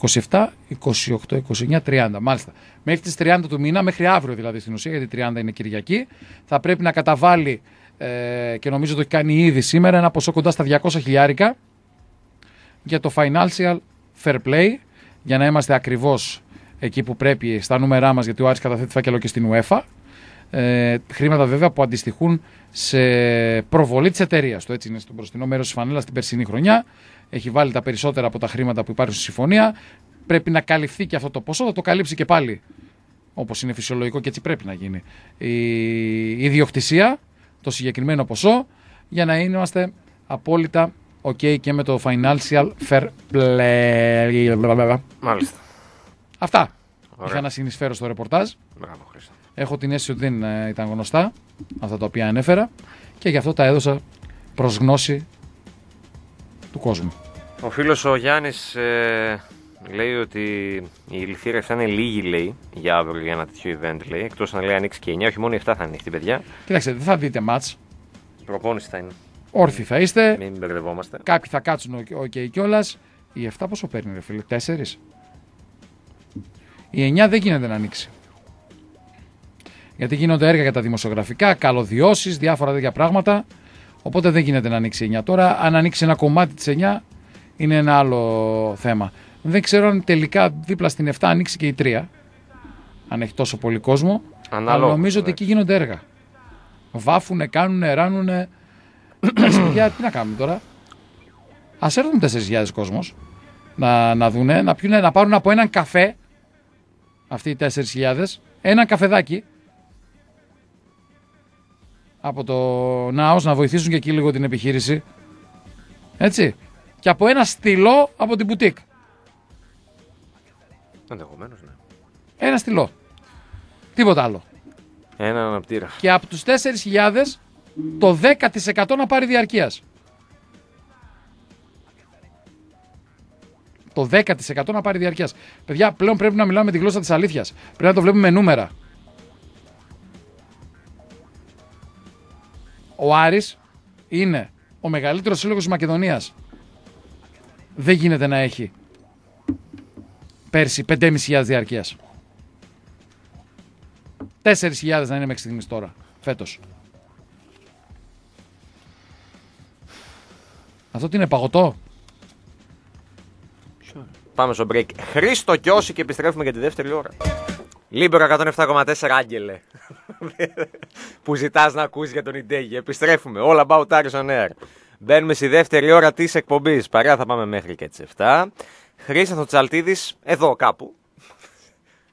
S2: 27, 28, 29, 30. Μάλιστα. Μέχρι τις 30 του μήνα, μέχρι αύριο δηλαδή στην ουσία, γιατί 30 είναι Κυριακή, θα πρέπει να καταβάλει ε, και νομίζω το έχει κάνει ήδη σήμερα ένα ποσό κοντά στα 200 χιλιάρικα για το financial fair play, για να είμαστε ακριβώς εκεί που πρέπει στα νούμερά μας, γιατί ο Άρης καταθέτει φάκελο και στην UEFA. Ε, χρήματα βέβαια που αντιστοιχούν σε προβολή της εταιρείας του. Έτσι είναι στο μπροστινό μέρος της φανέλας την περσινή χρονιά έχει βάλει τα περισσότερα από τα χρήματα που υπάρχουν στη συμφωνία. Πρέπει να καλυφθεί και αυτό το ποσό, θα το καλύψει και πάλι όπως είναι φυσιολογικό και έτσι πρέπει να γίνει. Η ιδιοκτησία, το συγκεκριμένο ποσό, για να είμαστε απόλυτα ok και με το financial fair play.
S1: Μάλιστα.
S2: Αυτά. Ωραία. Είχα να συνεισφέρω στο ρεπορτάζ.
S1: Μπράβο, Χρήστο.
S2: Έχω την αίσθηση ότι δεν ε, ήταν γνωστά αυτά τα οποία ανέφερα και γι' αυτό τα έδωσα προς γνώση του κόσμου.
S1: Ο φίλος ο Γιάννης ε, λέει ότι η θύρα θα είναι λίγη λέει, για αύριο για ένα τέτοιο event λέει, εκτός να λέει ανοίξει και 9, όχι μόνο οι 7 θα ανοιχτεί παιδιά.
S2: Κοιτάξτε, δεν θα δείτε μάτς.
S1: Προπόνηση θα είναι.
S2: Όρθιοι θα είστε.
S1: Μην μπερδευόμαστε.
S2: Κάποιοι θα κάτσουν OK okay, κιόλας. Οι 7 πόσο παίρνει, ρε φίλε, 4. Η 9 δεν γίνεται να ανοίξει. Γιατί γίνονται έργα για τα δημοσιογραφικά, καλωδιώσεις, διάφορα τέτοια πράγματα. Οπότε δεν γίνεται να ανοίξει 9. Τώρα, αν ανοίξει ένα κομμάτι της 9, είναι ένα άλλο θέμα. Δεν ξέρω αν τελικά δίπλα στην 7 ανοίξει και η 3. Αν έχει τόσο πολύ κόσμο. Ανάλογα, αλλά νομίζω ότι εκεί γίνονται έργα. Βάφουνε, κάνουνε, ράνουνε. Για τι να κάνουμε τώρα; Α έρθουν 4.000 κόσμος να, να δούνε, να, πιούνε, να πάρουν από έναν καφέ αυτοί οι 4.000 ένα καφεδάκι από το ΝΑΟΣ να βοηθήσουν και εκεί λίγο την επιχείρηση. Έτσι. Και από ένα στυλό από την μπουτίκ.
S1: Ενδεχομένως, ναι.
S2: Ένα στυλό. Τίποτα άλλο.
S1: Ένα αναπτήρα.
S2: Και από τους 4.000 το 10% να πάρει διαρκείας. Το 10% να πάρει διαρκείας. Παιδιά, πλέον πρέπει να μιλάμε τη γλώσσα της αλήθειας. Πρέπει να το βλέπουμε με νούμερα. Ο Άρης είναι ο μεγαλύτερος σύλλογος της Μακεδονίας. Δεν γίνεται να έχει πέρσι 5.500 διαρκείας. 4.000 να είναι μέχρι στιγμής τώρα, φέτος. Αυτό τι είναι παγωτό;
S1: Πάμε στο break. Χρήστο Κιώση και επιστρέφουμε για τη δεύτερη ώρα. Λίμπερο 107,4 Άγγελε. που ζητάς να ακούσει για τον Ιντέγη. Επιστρέφουμε. All about Aris on air. Μπαίνουμε στη δεύτερη ώρα της εκπομπής. Παρέα θα πάμε μέχρι και τις 7. Χρήστο Τσαλτίδη εδώ κάπου.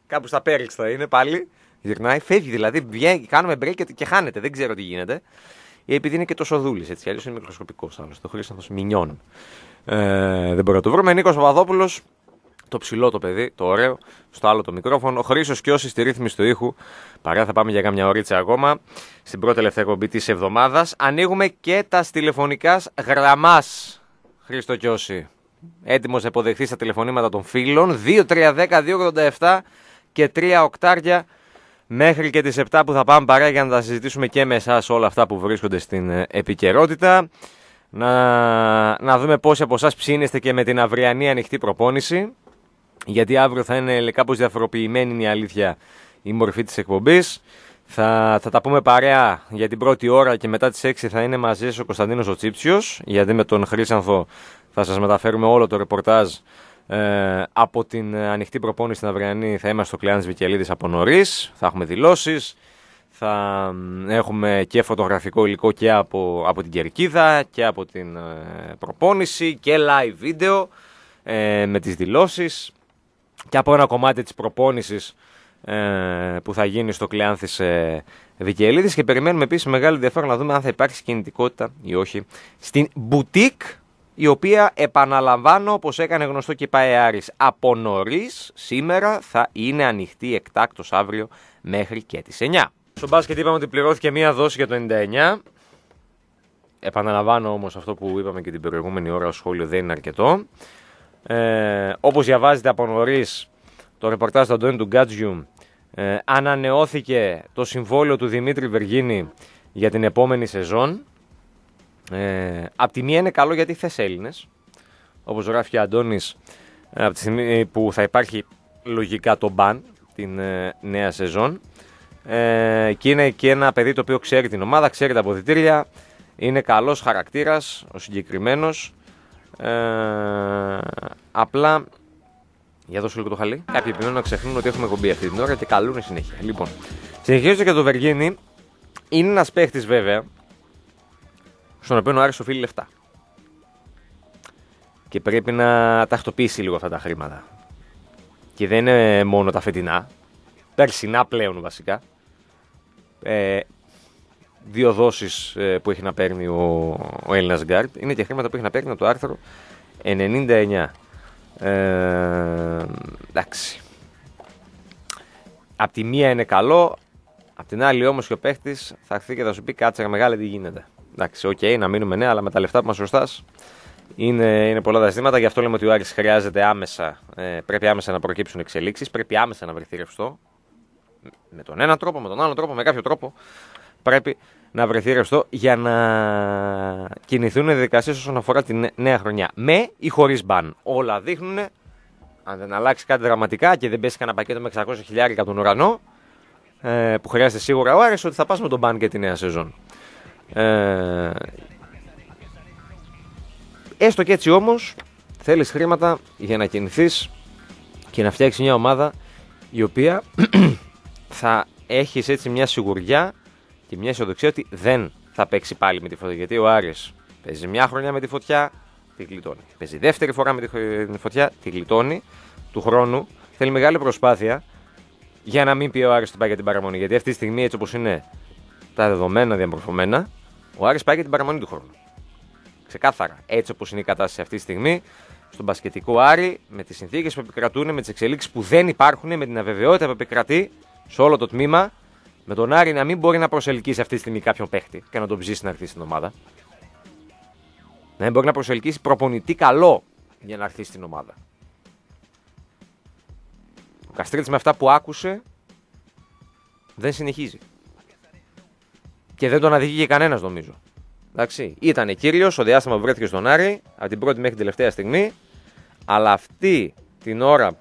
S1: κάπου στα Πέριξ θα είναι πάλι. Γυρνάει, φεύγει δηλαδή. Βγαίνει, κάνουμε break και, και χάνεται. Δεν ξέρω τι γίνεται. Επειδή είναι και τόσο δούλης έτσι. Αλλιώς είναι μικροσκοπικός άλλο. Το Χρήστος Μινιών. Ε, δεν μπορώ να το βρούμε. Νίκος Παπαδόπουλος το ψηλό το παιδί, το ωραίο, στο άλλο το μικρόφωνο. Ο Χρήσος Κιώση στη ρύθμιση του ήχου. Παρά θα πάμε για κάμια ωρίτσα ακόμα. Στην πρώτη τελευταία εκπομπή της εβδομάδας. Ανοίγουμε και τα τηλεφωνικάς γραμμάς. Χρήστο Κιώση. Έτοιμος να υποδεχθεί τα τηλεφωνήματα των φίλων. 2-3-10-287 και 3 οκτάρια μέχρι και τις 7 που θα πάμε παρά για να τα συζητήσουμε και με εσάς όλα αυτά που βρίσκονται στην ε, επικαιρότητα. Να, να δούμε πόσοι από εσάς ψήνεστε και με την αυριανή ανοιχτή προπόνηση γιατί αύριο θα είναι κάπως διαφοροποιημένη η αλήθεια η μορφή της εκπομπής. Θα, θα τα πούμε παρέα για την πρώτη ώρα και μετά τις 6 θα είναι μαζί ο Κωνσταντίνος ο Τσίψιος, γιατί με τον Χρήσανθο θα σας μεταφέρουμε όλο το ρεπορτάζ ε, από την ανοιχτή προπόνηση στην Αυριανή θα είμαστε στο Κλεάνης Βικελίδης από νωρίς. θα έχουμε δηλώσεις, θα έχουμε και φωτογραφικό υλικό και από, από την Κερκίδα και από την ε, προπόνηση και live βίντεο ε, με τις δηλώσεις και από ένα κομμάτι της προπόνησης ε, που θα γίνει στο Κλεάνθης ε, Βικελίδης και περιμένουμε επίσης μεγάλη ενδιαφέρον να δούμε αν θα υπάρξει κινητικότητα ή όχι στην μπουτίκ η οποία επαναλαμβάνω όπως έκανε γνωστό και πάει Άρης από νωρίς σήμερα θα είναι ανοιχτή εκτάκτος αύριο μέχρι και τις 9. Στο μπάσκετ είπαμε ότι πληρώθηκε μία δόση για το 99. Επαναλαμβάνω όμως αυτό που είπαμε και την προηγούμενη ώρα, ο σχόλιο δεν είναι αρκετό. Ε, όπως διαβάζετε από νωρίς το ρεπορτάζ του Αντώνη του Γκάτζιου, ε, ανανεώθηκε το συμβόλαιο του Δημήτρη Βεργίνη για την επόμενη σεζόν. Ε, απ' τη μία είναι καλό γιατί θες Έλληνες, όπως γράφει ο Αντώνης, ε, από τη στιγμή που θα υπάρχει λογικά το μπαν την ε, νέα σεζόν. Ε, και είναι και ένα παιδί το οποίο ξέρει την ομάδα, ξέρει τα αποδητήρια, είναι καλός χαρακτήρας, ο συγκεκριμένος. Ε, απλά, για δώσω λίγο το χαλί, κάποιοι επιμένουν να ξεχνούν ότι έχουμε κομπή αυτή την ώρα και καλούν συνέχεια. Λοιπόν, συνεχίζω και το Βεργίνη. Είναι ένας παίχτης βέβαια, στον οποίο ο Άρης οφείλει λεφτά. Και πρέπει να τακτοποιήσει λίγο αυτά τα χρήματα. Και δεν είναι μόνο τα φετινά, περσινά πλέον βασικά. Ε, δύο δόσεις ε, που έχει να παίρνει ο, ο Έλληνας Γκάρτ. Είναι και χρήματα που έχει να παίρνει από το άρθρο 99. Ε, εντάξει. Απ' τη μία είναι καλό, απ' την άλλη όμως και ο παίχτης θα έρθει και θα σου πει κάτσε μεγάλε τι γίνεται. Εντάξει, OK, okay, να μείνουμε ναι, αλλά με τα λεφτά που μας χρωστάς είναι, είναι πολλά τα ζητήματα. Γι' αυτό λέμε ότι ο Άρης χρειάζεται άμεσα, ε, πρέπει άμεσα να προκύψουν εξελίξεις, πρέπει άμεσα να βρεθεί ρευστό. Με τον ένα τρόπο, με τον άλλο τρόπο, με κάποιο τρόπο πρέπει να βρεθεί ρευστό για να κινηθούν οι διαδικασίες όσον αφορά τη νέα χρονιά. Με ή χωρίς ban. Όλα δείχνουν, αν δεν αλλάξει κάτι δραματικά και δεν πέσει κανένα πακέτο με 600 χιλιάρικα από τον ουρανό, ε, που χρειάζεται σίγουρα ο Άρης, ότι θα πας με τον μπαν και τη νέα σεζόν. Ε, έστω και έτσι όμως, θέλεις χρήματα για να κινηθείς και να φτιάξεις μια ομάδα η οποία θα έχεις έτσι μια σιγουριά και μια αισιοδοξία ότι δεν θα παίξει πάλι με τη φωτιά. Γιατί ο Άρης παίζει μια χρονιά με τη φωτιά, τη γλιτώνει. Παίζει δεύτερη φορά με τη φωτιά, τη γλιτώνει. Του χρόνου θέλει μεγάλη προσπάθεια για να μην πει ο Άρης ότι πάει για την παραμονή. Γιατί αυτή τη στιγμή, έτσι όπως είναι τα δεδομένα διαμορφωμένα, ο Άρης πάει για την παραμονή του χρόνου. Ξεκάθαρα. Έτσι όπως είναι η κατάσταση αυτή τη στιγμή, στον μπασκετικό Άρη με τις συνθήκες που επικρατούν, με τις εξελίξεις που δεν υπάρχουν, με την αβεβαιότητα που επικρατεί σε όλο το τμήμα, με τον Άρη να μην μπορεί να προσελκύσει αυτή τη στιγμή κάποιον παίχτη και να τον ψήσει να έρθει στην ομάδα. Να μην μπορεί να προσελκύσει προπονητή καλό για να έρθει στην ομάδα. Ο Καστρίτης με αυτά που άκουσε δεν συνεχίζει. Και δεν τον αδικεί κανένας νομίζω. Εντάξει, ήταν κύριος ο διάστημα που βρέθηκε στον Άρη από την πρώτη μέχρι την τελευταία στιγμή. Αλλά αυτή την ώρα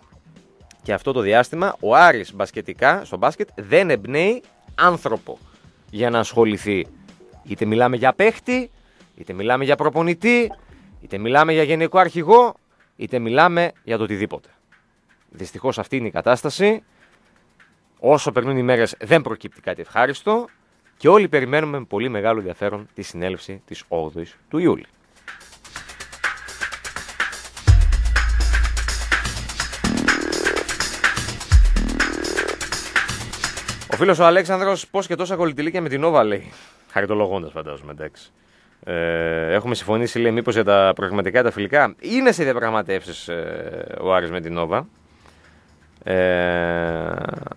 S1: και αυτό το διάστημα ο Άρης μπασκετικά στο μπάσκετ δεν εμπνέει άνθρωπο για να ασχοληθεί. Είτε μιλάμε για παίχτη, είτε μιλάμε για προπονητή, είτε μιλάμε για γενικό αρχηγό, είτε μιλάμε για το οτιδήποτε. Δυστυχώς αυτή είναι η κατάσταση. Όσο περνούν οι μέρες δεν προκύπτει κάτι ευχάριστο και όλοι περιμένουμε με πολύ μεγάλο ενδιαφέρον τη συνέλευση της 8ης του Ιούλη. Ο φίλος ο Αλέξανδρος πώς και τόσα κολλητηλίκια με την Νόβα λέει. Χαριτολογώντας, φαντάζομαι, εντάξει. Ε, έχουμε συμφωνήσει, λέει, μήπως για τα προγραμματικά τα φιλικά. Είναι σε διαπραγματεύσεις ε, ο Άρης με την Νόβα. Ε,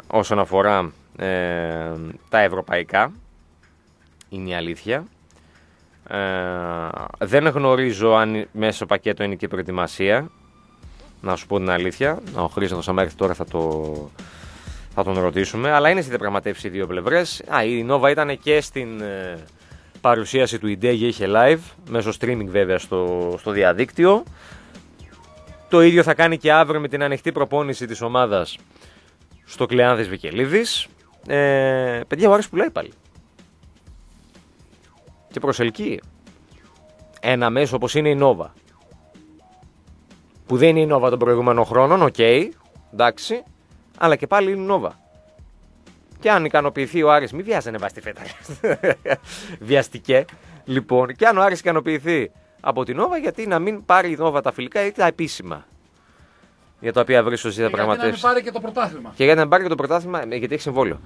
S1: όσον αφορά ε, τα ευρωπαϊκά είναι η αλήθεια. Ε, δεν γνωρίζω αν μέσα στο πακέτο είναι και η προετοιμασία. Να σου πω την αλήθεια. Ο Χρήστος, άμα έρθει τώρα, θα, το, θα τον ρωτήσουμε. Αλλά είναι στη διαπραγματεύση οι δύο πλευρές. Η Νόβα ήταν και στην ε, παρουσίαση του IDEG, είχε live, μέσω streaming βέβαια στο, στο διαδίκτυο. Το ίδιο θα κάνει και αύριο με την ανοιχτή προπόνηση της ομάδας στο Κλεάνδης Βικελίδης. Ε, παιδιά, ο Άρης πουλάει πάλι και προσελκύει ένα μέσο όπως είναι η Νόβα που δεν είναι η Νόβα των προηγούμενων χρόνων, OK, okay, εντάξει, αλλά και πάλι είναι η Νόβα. Και αν ικανοποιηθεί ο Άρης, μην βιάζανε βάστη φέτα. Βιαστικέ. Λοιπόν, και αν ο Άρης ικανοποιηθεί από την Νόβα, γιατί να μην πάρει η Νόβα τα φιλικά ή τα επίσημα. Για τα οποία βρίσκω στις διαπραγματεύσεις.
S2: Και γιατί να μην πάρει και το πρωτάθλημα.
S1: Και γιατί να μην πάρει και το πρωτάθλημα, ε, γιατί έχει συμβόλαιο.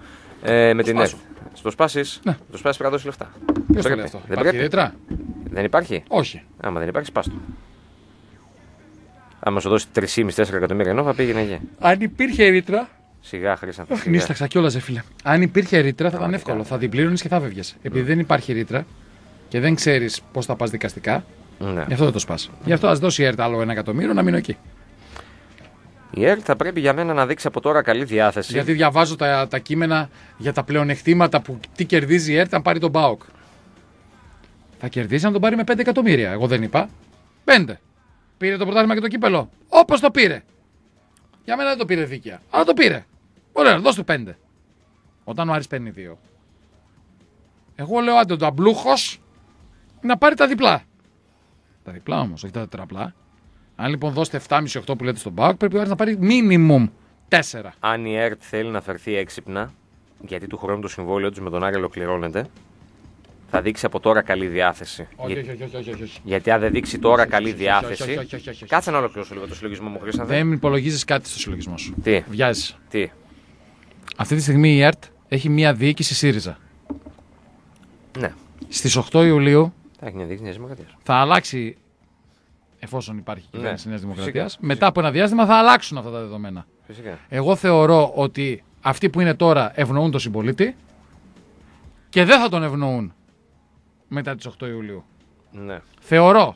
S1: Ε, με την ΕΡΤ. Στο σπάσει. Ναι. Το σπάσει πρέπει να δώσει λεφτά.
S2: Ποιος το λέει αυτό. Δεν υπάρχει ρήτρα;
S1: Δεν υπάρχει.
S2: Όχι.
S1: Άμα δεν υπάρχει, σπάστο. Άμα σου δώσει 3,5-4 εκατομμύρια ενώ θα πήγαινε για.
S2: Αν υπήρχε ρήτρα.
S1: Σιγά, χρήσαν.
S2: Όχι, νύσταξα κιόλας, φίλε. Αν υπήρχε ρήτρα θα ήταν εύκολο. Θα την πλήρωνες και θα φεύγε. Επειδή δεν υπάρχει ρήτρα και δεν ξέρεις πώς θα πας δικαστικά, ναι. γι' αυτό δεν το σπάς. Γι' αυτό ας δώσει η ΕΡΤ άλλο ένα εκατομμύριο να μείνω εκεί.
S1: Η ΕΡΤ θα πρέπει για μένα να δείξει από τώρα καλή διάθεση.
S2: Γιατί διαβάζω τα, τα κείμενα για τα πλεονεκτήματα που τι κερδίζει η ΕΡΤ αν πάρει τον Μπάουκ. Θα κερδίσει αν τον πάρει με 5 εκατομμύρια. Εγώ δεν είπα. 5. Πήρε το πρωτάθλημα και το κύπελο. Όπως το πήρε. Για μένα δεν το πήρε δίκαια. Αλλά το πήρε. Ωραία, δώσ' του 5. Όταν ο Άρης παίρνει 2. Εγώ λέω άντε ο αμπλούχο να πάρει τα διπλά. Τα διπλά όμως, όχι τα τετραπλά. Αν λοιπόν δώσετε 7,5-8 που λέτε στον Μπάουκ, πρέπει ο Άρης να πάρει minimum 4.
S1: Αν η ΕΡΤ θέλει να φερθεί έξυπνα, γιατί του χρόνου το συμβόλαιο τους με τον Άρη ολοκληρώνεται, θα δείξει από τώρα καλή διάθεση.
S2: Όχι, όχι, όχι, όχι, όχι.
S1: Γιατί αν δεν δείξει τώρα καλή διάθεση. Κάτσε να ολοκληρώσω λίγο το συλλογισμό μου, Χρήσα.
S2: Δεν υπολογίζεις κάτι στο συλλογισμό σου.
S1: Τι;
S2: Βιάζει.
S1: Τι;
S2: Αυτή τη στιγμή η ΕΡΤ έχει μία διοίκηση ΣΥΡΙΖΑ.
S1: Ναι.
S2: Στις 8 Ιουλίου
S1: θα, έχει μια διοίκηση
S2: θα αλλάξει εφόσον υπάρχει ναι. κυβέρνηση ναι. Νέα Δημοκρατίας, μετά από ένα διάστημα θα αλλάξουν αυτά τα δεδομένα.
S1: Φυσικά.
S2: Εγώ θεωρώ ότι αυτοί που είναι τώρα ευνοούν τον συμπολίτη και δεν θα τον ευνοούν μετά τις 8 Ιουλίου.
S1: Ναι.
S2: Θεωρώ.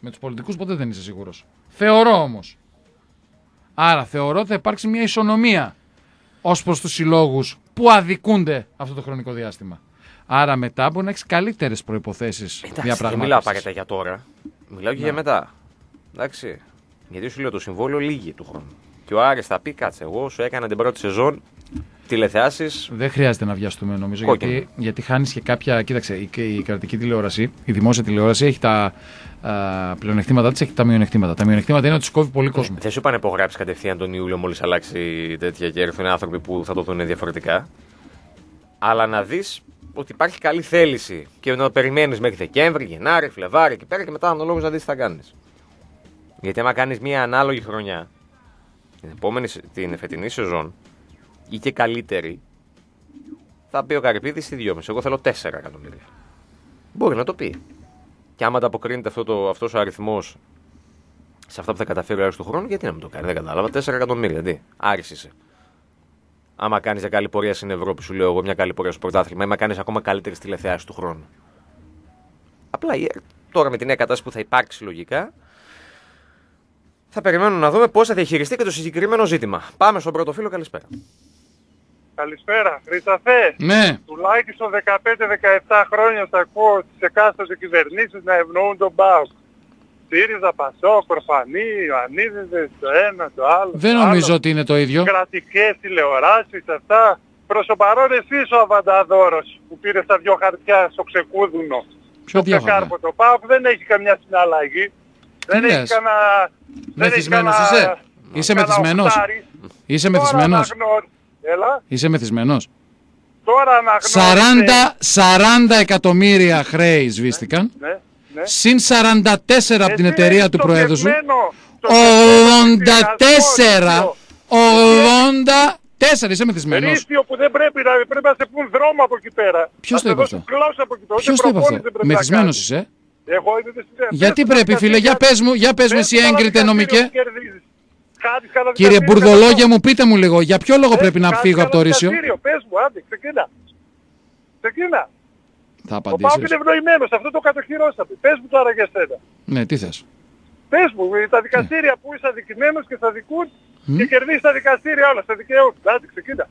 S2: Με τους πολιτικούς ποτέ δεν είσαι σίγουρος. Θεωρώ όμως. Άρα θεωρώ ότι θα υπάρξει μια ισονομία ως προς τους συλλόγους που αδικούνται αυτό το χρονικό διάστημα. Άρα μετά μπορεί να έχεις καλύτερες προποθέσει διαπραγμάτευση.
S1: Δεν μιλάω απαραίτητα για τώρα. Μιλάω και για ναι. μετά. Εντάξει. Γιατί σου λέω το συμβόλαιο λίγη του χρόνου. Και ο Άρης θα πει, κάτσε, εγώ σου έκανα την πρώτη σεζόν τηλεθεάσεις.
S2: Δεν χρειάζεται να βιαστούμε νομίζω. Γιατί, γιατί χάνεις και κάποια. Κοίταξε, η, η κρατική τηλεόραση, η δημόσια τηλεόραση έχει τα α, πλεονεκτήματά της, έχει τα μειονεκτήματα. Τα μειονεκτήματα είναι ότι σκόβει πολύ κόσμο.
S1: Δεν σου είπαν υπογράψεις κατευθείαν τον Ιούλιο μόλις αλλάξει τέτοια και έρθουν άνθρωποι που θα το δουν διαφορετικά. Αλλά να δεις ότι υπάρχει καλή θέληση και να περιμένεις μέχρι Δεκέμβρη, Γενάρη, Φλεβάρι εκεί πέρα και μετά αναλόγως να δεις τι θα κάνεις. Γιατί άμα κάνεις μια ανάλογη χρονιά, την επόμενη, την φετινή σεζόν ή και καλύτερη, θα πει ο Καρυπίδης στη 2,5. Εγώ θέλω 4 εκατομμύρια. Μπορεί να το πει. Και άμα ανταποκρίνεται αυτό το, αυτός ο αριθμός σε αυτά που θα καταφέρει ο Άρης του χρόνου, γιατί να μην το κάνει, δεν κατάλαβα. 4 εκατομμύρια, τι. Άρης είσαι. Άμα κάνεις μια καλή πορεία στην Ευρώπη, σου λέω εγώ μια καλή πορεία στο πρωτάθλημα, ή άμα κάνεις ακόμα καλύτερη τηλεθεάσει του χρόνου. Απλά η ΕΡΤ τώρα με την νέα κατάσταση που θα υπάρξει λογικά, θα περιμένουμε να δούμε πώς θα διαχειριστεί και το συγκεκριμένο ζήτημα. Πάμε στον πρώτο φίλο, καλησπέρα.
S3: Καλησπέρα. Χρισταφέ,
S2: Ναι,
S3: τουλάχιστον 15-17 χρόνια θα ακούω τις εκάστοτε κυβερνήσεις να ευνοούν τον ΠΑΟΚ. ΣΥΡΙΖΑ, ΠΑΣΟ, Προφανή, Ιωαννίδηδες, το ένα, το άλλο.
S2: δεν
S3: το άλλο.
S2: νομίζω ότι είναι το ίδιο.
S3: Κρατικές τηλεοράσεις, αυτά. Προς το παρόν εσύ ο Αβανταδόρος που πήρε τα δυο χαρτιά στο ξεκούδουνο.
S2: Ποιο
S3: Το
S2: διάβασα.
S3: ξεκάρπο το ΠΑΟΚ δεν έχει καμιά συναλλαγή. δεν έχει
S2: λες;
S3: κανένα... δεν έχει
S2: Μεθυσμένος
S3: κανένα-
S2: είσαι; Είσαι
S3: κανένα
S2: μεθυσμένος;
S3: οχτάρι.
S2: Είσαι
S3: Τώρα
S2: μεθυσμένος.
S3: Αναγνω- Έλα.
S2: Είσαι μεθυσμένος;
S3: Τώρα αναγνώρισε...
S2: 40, 40 εκατομμύρια χρέη σβήστηκαν.
S3: Ναι, ναι.
S2: Συν 44 από την
S3: Εσύ
S2: εταιρεία
S3: έχεις
S2: του
S3: το
S2: Προέδρου σου.
S3: κεσμένο, το
S2: 84.
S3: κεσμένο
S2: 84. Είσαι μεθυσμένος.
S3: Ρίστιο που δεν πρέπει να, πρέπει να σε πούν δρόμο από εκεί πέρα.
S2: Ποιος
S3: Να
S2: το
S3: σε
S2: είπε
S3: δώσουν
S2: αυτό;
S3: γλώσσα από εκεί πέρα.
S2: Ποιος
S3: Ούτε
S2: το είπε αυτό;
S3: προπόνηση δεν πρέπει να
S2: Μεθυσμένος
S3: κάνεις.
S2: είσαι.
S3: Εγώ είμαι δεν
S2: Γιατί πρέπει φίλε, για πες μου, για πες μου εσύ έγκριτε νομικέ. Κύριε Μπουρδολόγια μου, πείτε μου λίγο, για ποιο λόγο πρέπει να φύγω από το Ρήσιο.
S3: Πες μου, άντε, ξεκίνα. Ξεκίνα.
S2: Θα
S3: Ο Πάοκ
S2: απαντήσεις.
S3: είναι ευνοημένος, αυτό το κατοχυρώσατε. Πες μου τώρα για σένα.
S2: Ναι, τι θες.
S3: Πες μου, τα δικαστήρια που είσαι αδικημένος και θα δικούν και κερδίσεις τα δικαστήρια όλα, στα δικαιώματα. Άντε, ξεκίνα.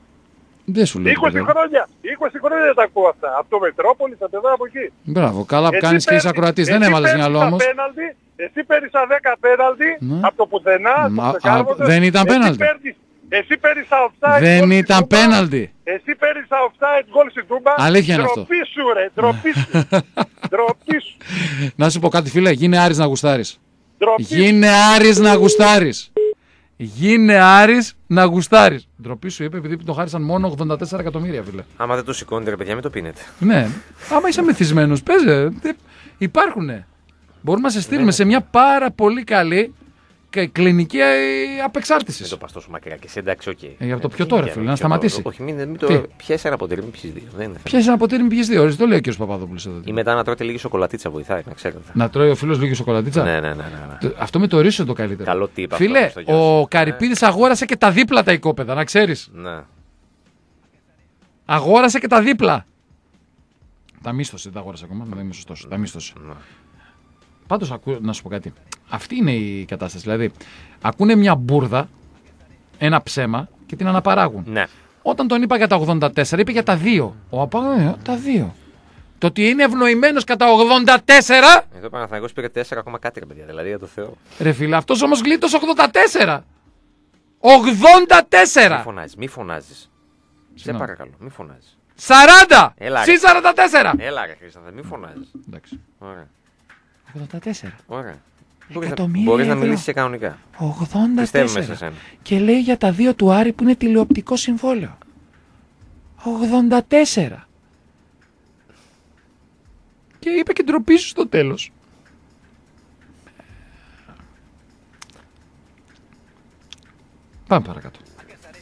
S2: Δεν σου λέω.
S3: 20
S2: τίποτα.
S3: χρόνια. 20 χρόνια τα ακούω αυτά. Από το Μετρόπολη, τα παιδά από εκεί.
S2: Μπράβο, καλά που
S3: Εσύ
S2: κάνεις και είσαι
S3: παίρνεις-
S2: ακροατής.
S3: εσύ
S2: Δεν έβαλες
S3: παίρνεις
S2: μυαλό
S3: τα
S2: όμως.
S3: πέναλτι, Εσύ παίρνεις τα 10 πέναλτι
S2: Ναι.
S3: από το πουθενά.
S2: Μα,
S3: το ξεκάρβονται.
S2: α, δεν ήταν
S3: Εσύ
S2: πέναλτι.
S3: παίρνεις- Εσύ παίρνεις τα offside
S2: Δεν
S3: γκολ στην
S2: ήταν
S3: Τούμπα.
S2: πέναλτι.
S3: Εσύ παίρνεις τα offside γκολ στην Τούμπα.
S2: Αλήθεια είναι αυτό.
S3: Ντροπή σου ρε, ντροπή σου. Ντροπή σου.
S2: Να σου πω κάτι φίλε, γίνε Άρης να γουστάρεις.
S3: Ντροπή σου.
S2: Γίνε Άρης να γουστάρεις. Γίνε Άρης να γουστάρεις. Ντροπή σου είπε επειδή το χάρισαν μόνο 84 εκατομμύρια φίλε.
S1: Άμα δεν το σηκώνετε, ρε παιδιά, μην το πίνετε.
S2: Ναι, άμα είσαι μεθυσμένος, παίζε. Δεν- Υπάρχουνε. Μπορούμε να σε στείλουμε σε μια πάρα πολύ καλή και κλινική ε,
S1: Δεν
S2: απεξάρτηση.
S1: το πας τόσο μακριά και εσύ εντάξει, οκ.
S2: Ε, από το
S1: Ε,
S2: πιο
S1: τι
S2: τώρα,
S1: είναι,
S2: φίλε,
S1: πιο
S2: να σταματήσει.
S1: τώρα. Όχι, μην, μην
S2: Τι;
S1: το πιέσει ένα ποτήρι, μην πιεις δύο. Δεν είναι θέμα.
S2: Πιέζει ένα ποτήρι, μην πιείς δύο ώρες. Το λέει ο κ. Παπαδόπουλος εδώ.
S1: Ή μετά να τρώτε λίγη σοκολατίτσα βοηθάει, να ξέρετε.
S2: Να τρώει ο φίλος λίγη σοκολατίτσα;
S1: Ναι, ναι, ναι. ναι, ναι.
S2: Το- Αυτό με το ρίσο το καλύτερο.
S1: Καλό tip αυτό
S2: Φίλε,
S1: στο γιο σου.
S2: ο Καρυπίδη αγόρασε και τα δίπλα τα οικόπεδα, να ξέρεις.
S1: ναι.
S2: Αγόρασε και τα δίπλα. Τα μίσθωσε, δεν τα αγόρασε ακόμα, δεν είμαι σωστός. Τα μίσθωσε.
S1: Ναι.
S2: Πάντω, να σου πω κάτι. Αυτή είναι η κατάσταση. Δηλαδή, ακούνε μια μπουρδα, ένα ψέμα και την αναπαράγουν.
S1: ναι.
S2: Όταν τον είπα για τα 84, είπε για τα δύο. Ο Απάγο, ε, τα δύο. Το ότι είναι ευνοημένος κατά 84,
S1: Εδώ ο Παναθηναϊκός πήρε 4 ακόμα κάτι, ρε παιδιά. Δηλαδή για το Θεό.
S2: ρε φίλε, αυτός όμως γλίτωσε 84.
S1: Μη
S2: 84!
S1: φωνάζεις, μη φωνάζεις. Σε
S2: Συγγνώμη.
S1: παρακαλώ, μη φωνάζεις.
S2: 40!
S1: Έλα,
S2: Συν 44!
S1: Έλα, ρε Χρήσταθα, μη φωνάζεις.
S2: Εντάξει.
S1: Ωραία.
S2: 84.
S1: Ωραία. Μπορείς να,
S2: Εκατομμύρια
S1: μπορείς να
S2: ευρώ.
S1: μιλήσεις και κανονικά. Πιστεύουμε σε
S2: 84.
S1: σένα.
S2: Και λέει για τα δύο του Άρη που είναι τηλεοπτικό συμβόλαιο. 84. Και είπε και ντροπή σου στο τέλος. Πάμε παρακάτω.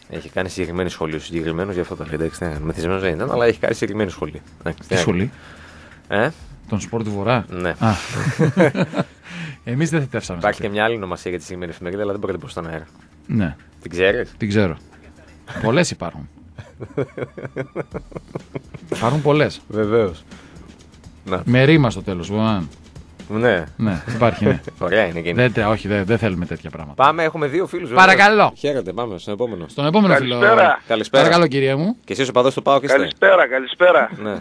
S1: Έχει κάνει συγκεκριμένη σχολή. Συγκεκριμένος γι' αυτό το λέει. Εντάξει, ναι, μεθυσμένος δεν ήταν, αλλά έχει κάνει συγκεκριμένη σχολή. Εντάξει,
S2: Τι
S1: τι να
S2: σχολή,
S1: κάνω. Ε,
S2: τον σπορ του Βορρά.
S1: ναι.
S2: Α. Εμείς δεν θετεύσαμε. σε
S1: Υπάρχει και
S2: αυτή.
S1: μια άλλη ονομασία για τη συγκεκριμένη εφημερίδα, αλλά δεν μπορείτε να πω στον αέρα.
S2: Ναι,
S1: Την ξέρεις;
S2: την ξέρω. Πολλές υπάρχουν. υπάρχουν πολλές.
S1: Βεβαίως. Να.
S2: Με ρήμα στο τέλος. μπορεί να-
S1: Ναι.
S2: Ναι, υπάρχει, ναι.
S1: Ωραία είναι εκείνη.
S2: δεν, τε- όχι, δεν, δεν θέλουμε τέτοια πράγματα.
S1: Πάμε, έχουμε δύο φίλους.
S2: Παρακαλώ.
S1: Χαίρετε, πάμε στον επόμενο.
S2: Στον επόμενο φίλο.
S4: Καλησπέρα.
S1: Καλησπέρα.
S2: Παρακαλώ, κυρία μου.
S1: Και εσεί ο παδός του Πάου και είστε.
S4: Καλησπέρα, καλησπέρα.
S1: Ναι.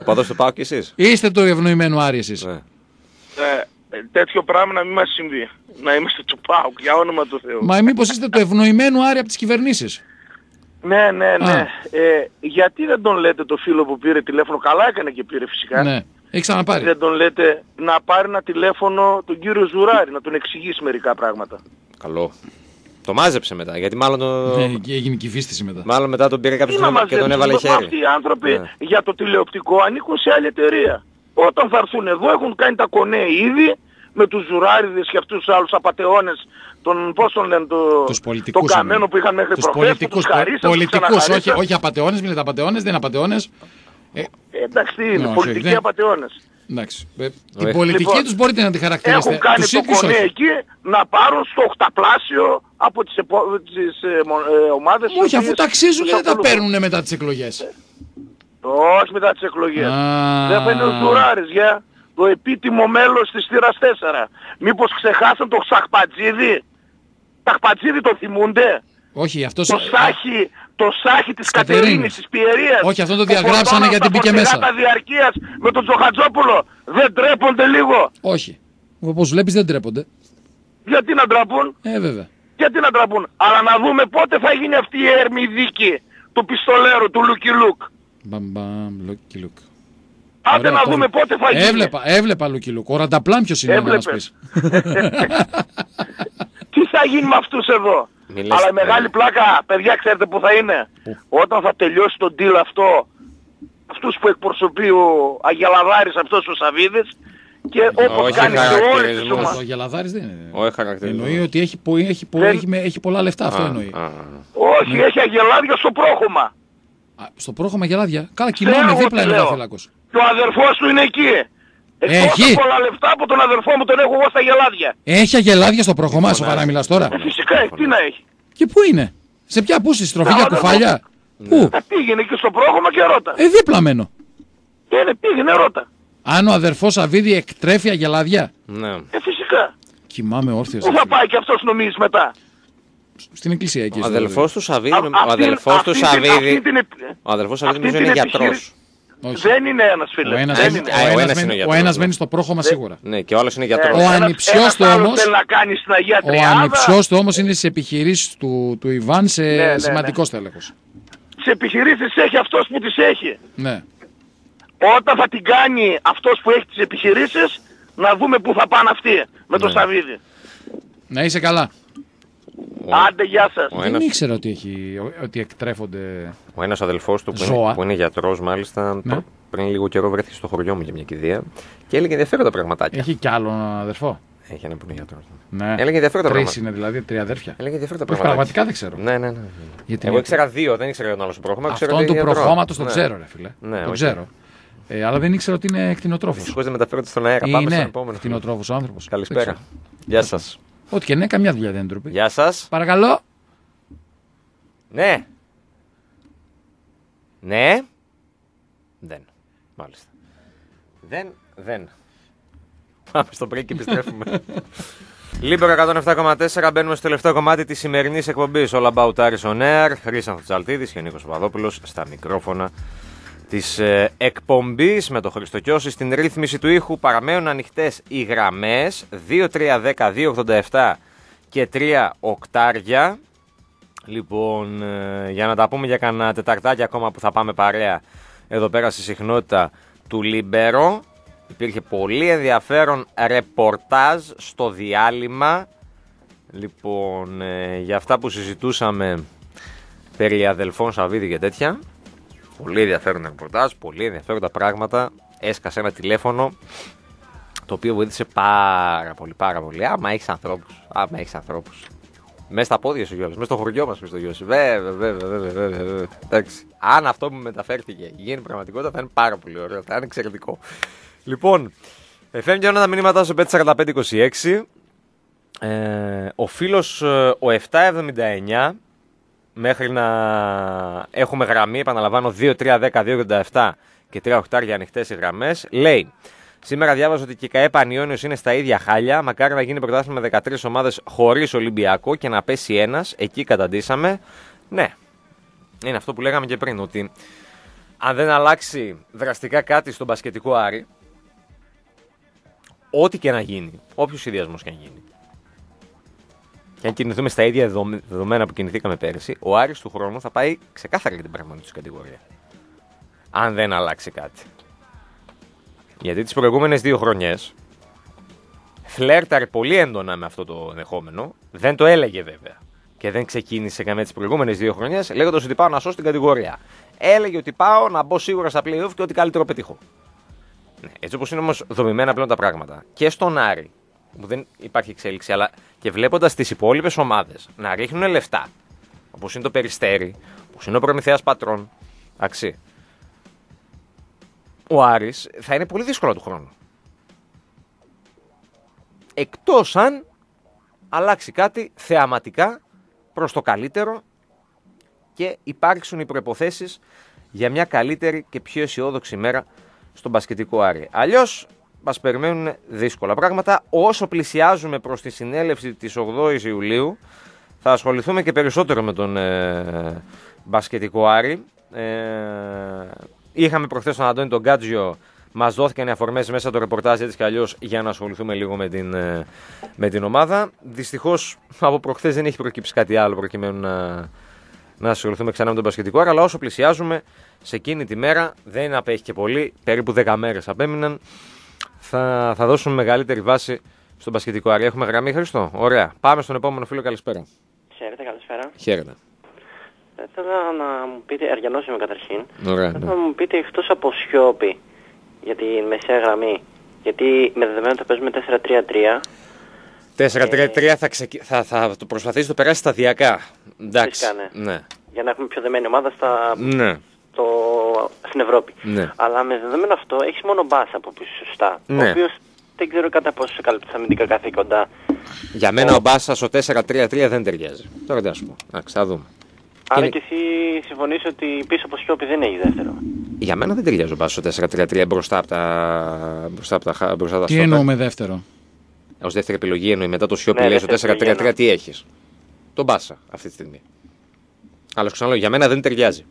S1: Ο παδό του Πάου και εσείς.
S2: Είστε του ευνοημένου Άρη εσείς.
S1: Ναι.
S4: Ε, ε, τέτοιο πράγμα να μην μας συμβεί. Να είμαστε του ΠΑΟΚ, για όνομα του Θεού.
S2: Μα μήπως είστε του ευνοημένου Άρη από τις κυβερνήσεις;
S4: Ναι, ναι, ναι.
S2: Α.
S4: Ε, γιατί δεν τον λέτε το φίλο που πήρε τηλέφωνο, καλά έκανε και πήρε φυσικά.
S2: Ναι. Έχει ξαναπάρει.
S4: Δεν τον λέτε να πάρει ένα τηλέφωνο τον κύριο Ζουράρη, να τον εξηγήσει μερικά πράγματα.
S1: Καλό. Το μάζεψε μετά, γιατί μάλλον, το...
S2: Ναι, και έγινε κυφίστηση μετά.
S1: μάλλον μετά τον πήρε
S4: Τι
S1: κάποιο
S4: να
S1: και τον
S4: μαζέψουμε,
S1: έβαλε
S4: μα
S1: χέρι.
S4: αυτοί οι άνθρωποι
S1: Ναι.
S4: για το τηλεοπτικό ανήκουν σε άλλη εταιρεία. Όταν θα έρθουν εδώ έχουν κάνει τα κονέ ήδη με τους Ζουράριδες και αυτούς τους άλλους απατεώνες τον, πώς τον λένε, το,
S2: Τους πολιτικούς.
S4: τον καμένο
S2: εννοώ.
S4: που είχαν μέχρι
S2: Τους
S4: προχθές, που
S2: πολιτικούς,
S4: τους χαρίσαν, τους
S2: πολιτικούς, όχι,
S4: ξαναχαρίσαν.
S2: όχι απατεώνες, μην λέτε απατεώνες, δεν είναι απατεώνες. Ε,
S4: Ε, Εντάξει, τι είναι,
S2: Ναι, όχι,
S4: πολιτικοί
S2: δεν-
S4: απατεώνες.
S2: Εντάξει. Ε, Την
S1: Ωραία.
S2: πολιτική
S4: Λοιπόν,
S2: τους μπορείτε να τη χαρακτηρίσετε.
S4: Έχουν κάνει
S2: Τους
S4: το
S2: ίδιους
S4: κονέ
S2: όχι.
S4: εκεί να πάρουν στο οχταπλάσιο από τις, επο... τις ε, μο- ε, ομάδες. οι
S2: Όχι, αφού
S4: οποίες
S2: ταξίζουν
S4: τους
S2: γιατί τα
S4: ακολουθούν.
S2: παίρνουν μετά τις εκλογές.
S4: Όχι μετά τις εκλογές.
S2: Α.
S4: Δεν παίρνει ο Ζουράρης για το επίτιμο μέλος της θύρας 4. Μήπως ξεχάσαν το Σαχπατζίδη; Σαχπατζίδη το θυμούνται;
S2: Όχι, αυτός...
S4: Το σάχι, το σάχι της
S2: Κατερίνης.
S4: Κατερίνης, της Πιερίας.
S2: Όχι, αυτό το
S4: που
S2: διαγράψανε
S4: φορτώναν
S2: γιατί
S4: τα
S2: μπήκε
S4: φορτηγάτα
S2: μέσα.
S4: διαρκείας με τον Τζοχατζόπουλο. Δεν τρέπονται λίγο.
S2: Όχι. Όπως βλέπεις δεν τρέπονται.
S4: Γιατί να ντραπούν;
S2: Ε, βέβαια.
S4: Γιατί να τραπούν. Αλλά να δούμε πότε θα γίνει αυτή η έρμη δίκη του πιστολέρου, του Λουκι Λουκ.
S2: Μπαμ, μπαμ, λουκι λουκ.
S4: Άντε
S2: Ωραία,
S4: να
S2: πολύ.
S4: δούμε πότε θα γίνει.
S2: Έβλεπα, έβλεπα λουκι λουκ. Ο Ρανταπλάν ποιος είναι να μας
S4: Έβλεπες.
S2: πεις.
S4: Τι θα γίνει με αυτούς εδώ;
S1: Μη λες,
S4: Αλλά η
S1: ναι.
S4: μεγάλη πλάκα, παιδιά ξέρετε που θα είναι; Όταν θα τελειώσει το deal αυτό, αυτούς που εκπροσωπεί ο Αγελαδάρης αυτός ο Σαβίδης και όπως
S1: Όχι
S4: κάνει σε όλες τις
S1: χαρακτηρισμός.
S4: ομάδες.
S2: Ο Γελαδάρης δεν είναι.
S1: Όχι χαρακτηρισμός.
S2: Εννοεί ότι έχει, πο- έχει, πο-
S4: Δεν-
S2: έχει, με- έχει πολλά λεφτά, αυτό
S1: Α,
S2: εννοεί.
S1: α, α.
S4: Όχι, έχει αγελάδια στο πρόχωμα.
S2: Α, στο πρόγραμμα γελάδια. Καλά, κοιμάμαι
S4: Ξέρω εγώ
S2: δίπλα
S4: τι
S2: είναι ο
S4: λέω.
S2: Δαφυλάκος.
S4: Και ο αδερφός του είναι εκεί. Εκτός
S2: Έχει.
S4: από πολλά λεφτά από τον αδερφό μου τον έχω εγώ στα γελάδια.
S2: Έχει αγελάδια στο πρόγραμμα, σοβαρά μιλάς τώρα.
S4: Ε, φυσικά, ε, τι να έχει.
S2: Και πού είναι, σε ποια πούση, στροφή για
S4: Καλά,
S2: κουφάλια. Πού,
S4: Ε, πήγαινε και στο πρόγραμμα και ρώτα.
S2: ε, δίπλα μένω.
S4: Πήγαινε, πήγαινε, ρώτα.
S2: Αν ο αδερφός Σαββίδη εκτρέφει αγελάδια,
S1: Ναι.
S4: Ε, φυσικά.
S2: κοιμάμαι όρθιος.
S4: Πού θα πάει και αυτός νομίζεις μετά;
S2: Στην εκκλησία εκεί.
S1: Ο
S2: στο-
S1: αδελφός του Σαββίδη,
S4: Α-
S1: ο
S4: αυτή-
S1: αδελφός του
S4: αυτή την- αυτή
S1: Σαββίδη,
S4: την επ-
S1: ο αδελφός του Σαββίδη
S4: αυτή
S1: νομίζω είναι
S4: την
S1: γιατρός.
S4: Επιχείρηση-
S2: Όχι.
S4: Δεν είναι ένας φίλε.
S2: Ο ένας,
S4: Δεν
S2: μένει-
S4: είναι.
S2: ο
S1: Α, ο
S2: ένας
S1: ένας
S2: μένει-
S1: είναι ο
S2: ο
S1: γιατρός,
S2: ένας
S1: ναι.
S2: μένει στο πρόγραμμα σίγουρα.
S1: Ναι, και ο άλλος είναι
S4: Ε,
S1: γιατρός.
S2: Ο
S4: ένας-
S2: ανιψιός
S4: ένας
S2: του
S4: άλλος
S2: όμως-
S4: θέλει να κάνει στην Αγία
S2: Ο
S4: Τριάδα.
S2: ανιψιός του όμως είναι στις επιχειρήσεις του, του Ιβάν σε
S4: ναι, ναι.
S2: σημαντικός τέλεχος.
S4: Τις επιχειρήσεις έχει αυτός που τις έχει.
S2: Ναι.
S4: Όταν θα την κάνει αυτός που έχει τις επιχειρήσεις, να δούμε πού θα πάνε αυτοί με τον
S1: Ναι.
S4: Σαββίδη.
S2: Να είσαι καλά.
S1: Ο-
S4: Άντε, γεια σας.
S1: Ο
S2: Δεν
S1: ένας,
S2: ήξερα ότι, έχει, ότι εκτρέφονται.
S1: ο ένας αδελφός του που
S2: Ζώα.
S1: είναι, που είναι γιατρός μάλιστα
S2: Ναι.
S1: πr- πριν λίγο καιρό βρέθηκε στο χωριό μου για μια κηδεία και έλεγε ενδιαφέροντα πραγματάκια.
S2: Έχει κι άλλον αδερφό;
S1: Έχει ένα που είναι γιατρός.
S2: Ναι.
S1: Έλεγε ενδιαφέροντα
S2: Τρεις
S1: πράγματα.
S2: είναι δηλαδή, τρία αδέρφια.
S1: Έλεγε ενδιαφέροντα
S2: Όχι,
S1: πραγματάκια.
S2: πραγματικά δεν ξέρω.
S1: Ναι, ναι, ναι. ναι.
S2: Γιατί
S1: Εγώ
S2: είναι-
S1: ήξερα δύο, δεν ήξερα τον άλλο στο πρόγραμμα. ξέρω
S2: Αυτόν
S1: ότι
S2: του
S1: είναι γιατρός.
S2: προχώματο τον
S1: Ναι.
S2: ξέρω, ρε φίλε.
S1: Ναι,
S2: τον
S1: οκ.
S2: ξέρω. Ε, αλλά δεν ήξερα ότι είναι κτηνοτρόφο.
S1: Δυστυχώς δεν μεταφέρονται στον αέρα. Πάμε στον
S2: Είναι
S1: επόμενο.
S2: κτηνοτρόφο ο άνθρωπος.
S1: Καλησπέρα. Γεια σας.
S2: Ό,τι και ναι, καμιά δουλειά δεν ντροπή.
S1: Γεια σας.
S2: Παρακαλώ.
S1: Ναι. Ναι. Δεν. Μάλιστα. Δεν, δεν. Πάμε στο break και επιστρέφουμε. Λίμπερο 107,4 μπαίνουμε στο τελευταίο κομμάτι της σημερινής εκπομπής All About Aris on Air. Χρύσανθος Τσαλτίδης και ο Νίκος Παπαδόπουλος στα μικρόφωνα της ε, εκπομπής με το Χριστό Κιώση. Στην ρύθμιση του ήχου παραμένουν ανοιχτές οι γραμμές 2-3-10, 2-87 και 3 οκτάρια. Λοιπόν, ε, για να τα πούμε για κανένα τεταρτάκι ακόμα που θα πάμε παρέα εδώ πέρα στη συχνότητα του Λίμπερο. Υπήρχε πολύ ενδιαφέρον ρεπορτάζ στο διάλειμμα. Λοιπόν, ε, για αυτά που συζητούσαμε περί αδελφών Σαββίδη και τέτοια. Πολύ ενδιαφέρον ρεπορτάζ, πολύ ενδιαφέροντα πράγματα. Έσκασε ένα τηλέφωνο το οποίο βοήθησε πάρα πολύ, πάρα πολύ. Άμα έχεις ανθρώπους. Άμα έχεις ανθρώπους. Μέσα στα πόδια σου Γιώργο, μέσα στο χωριό μας στο Γιώργο. Βέβαια, βέβαια, βέβαια, βέβαια, βέβαια. Εντάξει. Αν αυτό που μεταφέρθηκε γίνει πραγματικότητα θα είναι πάρα πολύ ωραίο, θα είναι εξαιρετικό. Λοιπόν, FM και όλα τα μηνύματα στο 54526. Ε, ο φίλος ε, ο 779 μέχρι να έχουμε γραμμή, επαναλαμβάνω 2, 3, 10, 2, 87 και 3 οκτάρια ανοιχτές οι γραμμές. Λέει, σήμερα διάβαζα ότι και η ΚαΕ Πανιόνιο είναι στα ίδια χάλια. Μακάρι να γίνει πρωτάθλημα με 13 ομάδες χωρίς Ολυμπιακό και να πέσει ένας. Εκεί καταντήσαμε. Ναι, είναι αυτό που λέγαμε και πριν, ότι αν δεν αλλάξει δραστικά κάτι στον μπασκετικό Άρη, ό,τι και να γίνει, όποιος συνδυασμό και να γίνει, και αν κινηθούμε στα ίδια δεδομ- δεδομένα που κινηθήκαμε πέρυσι, ο Άρης του χρόνου θα πάει ξεκάθαρα για την πραγματική τους κατηγορία. Αν δεν αλλάξει κάτι. Γιατί τις προηγούμενες δύο χρονιές φλέρταρε πολύ έντονα με αυτό το ενδεχόμενο. Δεν το έλεγε βέβαια. Και δεν ξεκίνησε καμία τις προηγούμενες δύο χρονιές λέγοντας ότι πάω να σώσω την κατηγορία. Έλεγε ότι πάω να μπω σίγουρα στα playoff και ό,τι καλύτερο πετύχω. Ναι, έτσι όπως είναι όμως δομημένα πλέον τα πράγματα. Και στον Άρη, που δεν υπάρχει εξέλιξη, αλλά και βλέποντας τις υπόλοιπες ομάδες να ρίχνουν λεφτά, όπως είναι το Περιστέρι, όπως είναι ο Προμηθέας Πατρών, αξί. Ο Άρης θα είναι πολύ δύσκολο του χρόνου. εκτός αν αλλάξει κάτι θεαματικά προς το καλύτερο και υπάρξουν οι προϋποθέσεις για μια καλύτερη και πιο αισιόδοξη μέρα στον μπασκετικό Άρη. Αλλιώς μας περιμένουν δύσκολα πράγματα. Όσο πλησιάζουμε προς τη συνέλευση της 8ης Ιουλίου θα ασχοληθούμε και περισσότερο με τον ε, μπασκετικό Άρη. Ε, είχαμε προχθές τον Αντώνη τον Γκάτζιο Μας δόθηκαν οι αφορμές μέσα το ρεπορτάζ έτσι κι αλλιώς για να ασχοληθούμε λίγο με την, ε, με την ομάδα. Δυστυχώς από προχθές δεν έχει προκύψει κάτι άλλο προκειμένου να, να ασχοληθούμε ξανά με τον Πασχετικό. Αλλά όσο πλησιάζουμε σε εκείνη τη μέρα, δεν απέχει και πολύ, περίπου 10 μέρες απέμειναν, θα, θα δώσουμε μεγαλύτερη βάση στον Πασχετικό. Άρα έχουμε γραμμή, Χριστό. Ωραία. Πάμε στον επόμενο φίλο. Καλησπέρα.
S5: Χαίρετε, καλησπέρα.
S1: Χαίρετε.
S5: Θα ήθελα να μου πείτε, Αριανός είμαι καταρχήν,
S1: Ωραία.
S5: θα
S1: ναι.
S5: ήθελα να μου πείτε εκτός από Σιώπη για τη μεσαία γραμμή, γιατί με δεδομένο ότι θα παίζουμε 4-3-3,
S1: 4-3-3 θα, ξεκι... θα, θα το προσπαθήσει να το περάσει σταδιακά. Εντάξει.
S5: Φυσικά, ναι.
S1: ναι.
S5: για να έχουμε πιο δεμένη ομάδα στα,
S1: Ναι.
S5: Το, στην Ευρώπη.
S1: Ναι.
S5: Αλλά με δεδομένο αυτό έχεις μόνο μπάσα από πίσω, σωστά.
S1: Ναι.
S5: Ο οποίος δεν ξέρω κατά πόσο σε καλύπτει τα αμυντικά καθήκοντα.
S1: Για μένα ο Μπάσα ο 4-3-3 δεν ταιριάζει. Τώρα τι να σου πω. Εντάξει, θα δούμε.
S5: Άρα
S1: είναι-
S5: και εσύ συμφωνείς ότι πίσω από Σιώπη δεν έχει δεύτερο.
S1: Για μένα δεν ταιριάζει ο Μπάσα ο 4-3-3 μπροστά από τα, μπροστά από τα, χα- μπροστά από τα
S2: Τι
S1: στόπερ.
S2: εννοούμε δεύτερο;
S1: Ως δεύτερη επιλογή εννοεί μετά το Σιώπη
S5: Ναι,
S1: λες το
S5: δεύτερη
S1: 4-3-3
S5: επιλογή,
S1: τι έχεις; Τον Μπάσα αυτή τη στιγμή. Αλλά σου ξαναλέω, για μένα δεν ταιριάζει.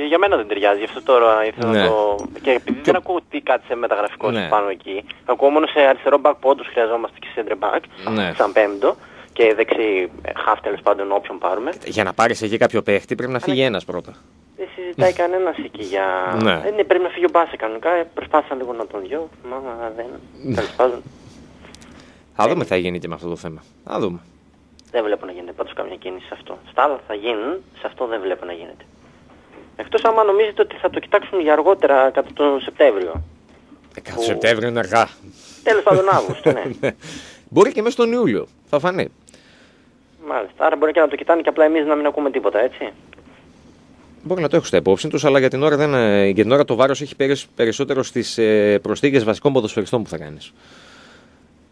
S5: Και για μένα δεν ταιριάζει, γι' αυτό τώρα ήθελα
S1: Ναι.
S5: να το... Και επειδή δεν ακούω τι κάτι σε μεταγραφικό
S1: Ναι.
S5: πάνω εκεί, ακούω μόνο σε αριστερό back που όντως χρειαζόμαστε και center back,
S1: Ναι.
S5: σαν πέμπτο, και δεξί ε, half τέλος πάντων όποιον πάρουμε.
S1: Για να πάρεις εκεί κάποιο παίχτη πρέπει να φύγει ένας πρώτα.
S5: Δεν συζητάει κανένας εκεί για...
S1: Ναι.
S5: Ε, ναι, πρέπει να φύγει ο Μπάσε κανονικά, ε, προσπάθησα λίγο να τον διώ, μα δεν... τέλος πάντων,
S1: Θα δούμε τι θα γίνει και με αυτό το θέμα. Θα δούμε.
S5: δεν βλέπω να γίνεται πάντως καμία κίνηση σε αυτό. Στα άλλα θα γίνουν, σε αυτό δεν βλέπω να γίνεται. Εκτός άμα νομίζετε ότι θα το κοιτάξουν για αργότερα κατά τον Σεπτέμβριο.
S1: Ε, Κατά Σεπτέμβριο είναι αργά.
S5: Τέλος πάντων Αύγουστο, ναι.
S1: Μπορεί και μέσα στον Ιούλιο. Θα φανεί.
S5: Μάλιστα. Άρα μπορεί και να το κοιτάνε και απλά εμείς να μην ακούμε τίποτα, έτσι.
S1: Μπορεί να το έχω στα υπόψη τους, αλλά για την ώρα, δεν, ε, για την ώρα το βάρος έχει περι- περισσότερο στις ε, προσθήκες βασικών ποδοσφαιριστών που θα κάνεις.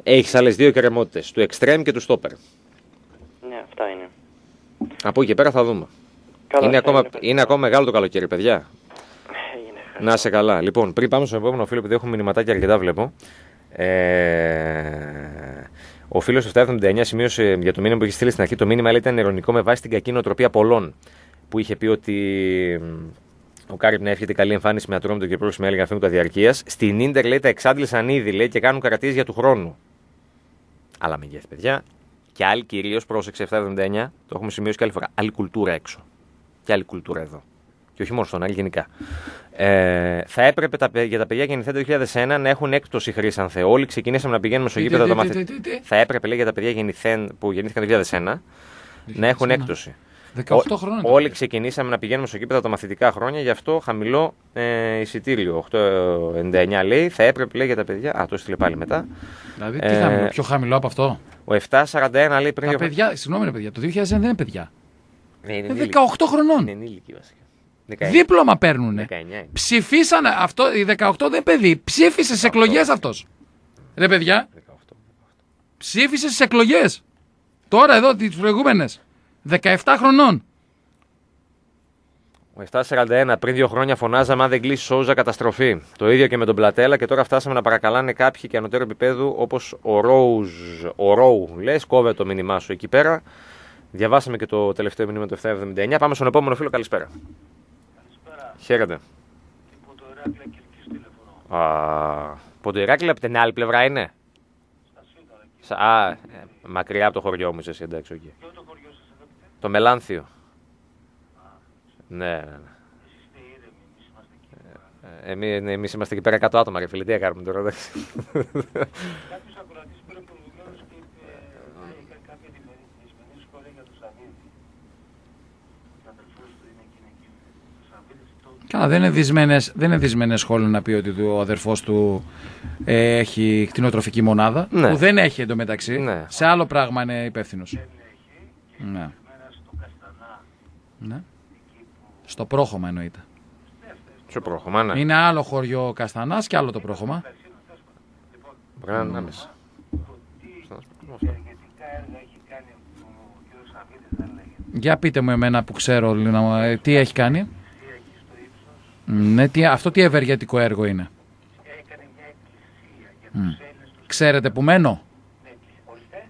S1: Έχεις άλλες δύο κρεμότητε, του extreme και του stopper.
S5: Ναι, αυτά είναι.
S1: Από εκεί και πέρα θα δούμε.
S5: Καλά,
S1: είναι,
S5: αυτά
S1: ακόμα,
S5: παιδιά.
S1: είναι ακόμα μεγάλο το καλοκαίρι, παιδιά.
S5: Έγινε.
S1: Να είσαι καλά. Λοιπόν, πριν πάμε στον επόμενο φίλο, επειδή έχω μηνυματάκια αρκετά, βλέπω. Ε, ο φίλος του 779 σημείωσε για το μήνυμα που έχει στείλει στην αρχή. Το μήνυμα λέει, ήταν ειρωνικό με βάση την κακή νοοτροπία πολλών. Που είχε πει ότι μ, ο Κάρυπ να εύχεται καλή εμφάνιση με ατρόμητο και πρόσημη έλεγα αφήνουτα διαρκείας. Στην ντερ λέει τα εξάντλησαν ήδη λέει, και κάνουν καρατίε για του χρόνου. Αλλά μεγέθη, παιδιά. Και άλλη κυρίως, πρόσεξε 779, το έχουμε σημειώσει και άλλη φορά. Άλλη κουλτούρα έξω. Και άλλη κουλτούρα εδώ. Και όχι μόνο στον Άρη, γενικά. Ε, θα έπρεπε τα, παι- για τα παιδιά γεννηθέντα το 2001 να έχουν έκπτωση χρήσανθε. Όλοι ξεκινήσαμε να πηγαίνουμε στο
S2: Τι,
S1: γήπεδο
S2: τι,
S1: τα
S2: τι,
S1: μαθη-
S2: τι, τι, τι.
S1: Θα έπρεπε λέει, για τα παιδιά γεννηθέν, που γεννήθηκαν το 2001 να έχουν
S2: 2001.
S1: έκπτωση.
S2: 18
S1: Ό-
S2: χρόνια.
S1: Όλοι ξεκινήσαμε να πηγαίνουμε στο γήπεδο τα μαθητικά χρόνια, γι' αυτό χαμηλό ε, εισιτήριο. 8,99 λέει, θα έπρεπε λέει για τα παιδιά. Α, το έστειλε πάλι μετά.
S2: Δηλαδή, τι
S1: Ε,
S2: χαμηλό, πιο χαμηλό από αυτό;
S1: Ο 7,41 λέει πριν.
S2: Τα
S1: δύο-
S2: παιδιά, συγγνώμη ρε παιδιά, το 2001 δεν είναι παιδιά.
S1: Ναι, είναι
S2: Είναι
S1: ενήλικοι.
S2: 18 χρονών.
S1: Είναι ενήλικοι βασικά. 19.
S2: Δίπλωμα παίρνουνε.
S1: 19 είναι.
S2: Ψηφίσανε αυτό, οι 18 δεν είναι παιδί. Ψήφισε στι εκλογές αυτός. Ρε παιδιά,
S1: 18.
S2: ψήφισε στι εκλογές. Τώρα εδώ, τις προηγούμενες. 17 χρονών.
S1: Ο 741 πριν δύο χρόνια φωνάζαμε αν δεν κλείσει Σόουζα καταστροφή. Το ίδιο και με τον Πλατέλα και τώρα φτάσαμε να παρακαλάνε κάποιοι και ανωτέρω επίπεδου όπως ο Ρόουζ, ο Ρόου, λες, κόβε το μήνυμά σου εκεί πέρα. Διαβάσαμε και το τελευταίο μήνυμα του 779. Πάμε στον επόμενο φίλο. Καλησπέρα. Καλησπέρα. Χαίρετε. Α, από το Ηράκλειο από την άλλη πλευρά είναι; Στα Α, ε, μακριά από το χωριό μου είσαι εσύ, εντάξει, οκ. Το Μελάνθιο. Ναι, ναι, ναι. Ε, Εμείς, ναι, εμείς είμαστε εκεί πέρα 100 άτομα, ρε φίλε. Τι να κάνουμε τώρα, εντάξει.
S2: Καλά, δεν είναι δυσμένες, δεν είναι δυσμένες σχόλιο να πει ότι ο αδερφός του ε, έχει κτηνοτροφική μονάδα.
S1: Ναι.
S2: Που δεν έχει εντωμεταξύ.
S1: Ναι.
S2: Σε άλλο πράγμα είναι υπεύθυνος. Ναι. ναι. Στο πρόχωμα εννοείται.
S1: Στο πρόγραμμα, ναι.
S2: Είναι άλλο χωριό Καστανάς και άλλο το πρόχωμα.
S1: Μπορεί να είναι ανάμεσα.
S2: Για πείτε μου εμένα που ξέρω, Λίνα, ε, τι έχει κάνει. Ναι, τι, αυτό τι ευεργετικό έργο είναι. Μμ. Ξέρετε που μένω;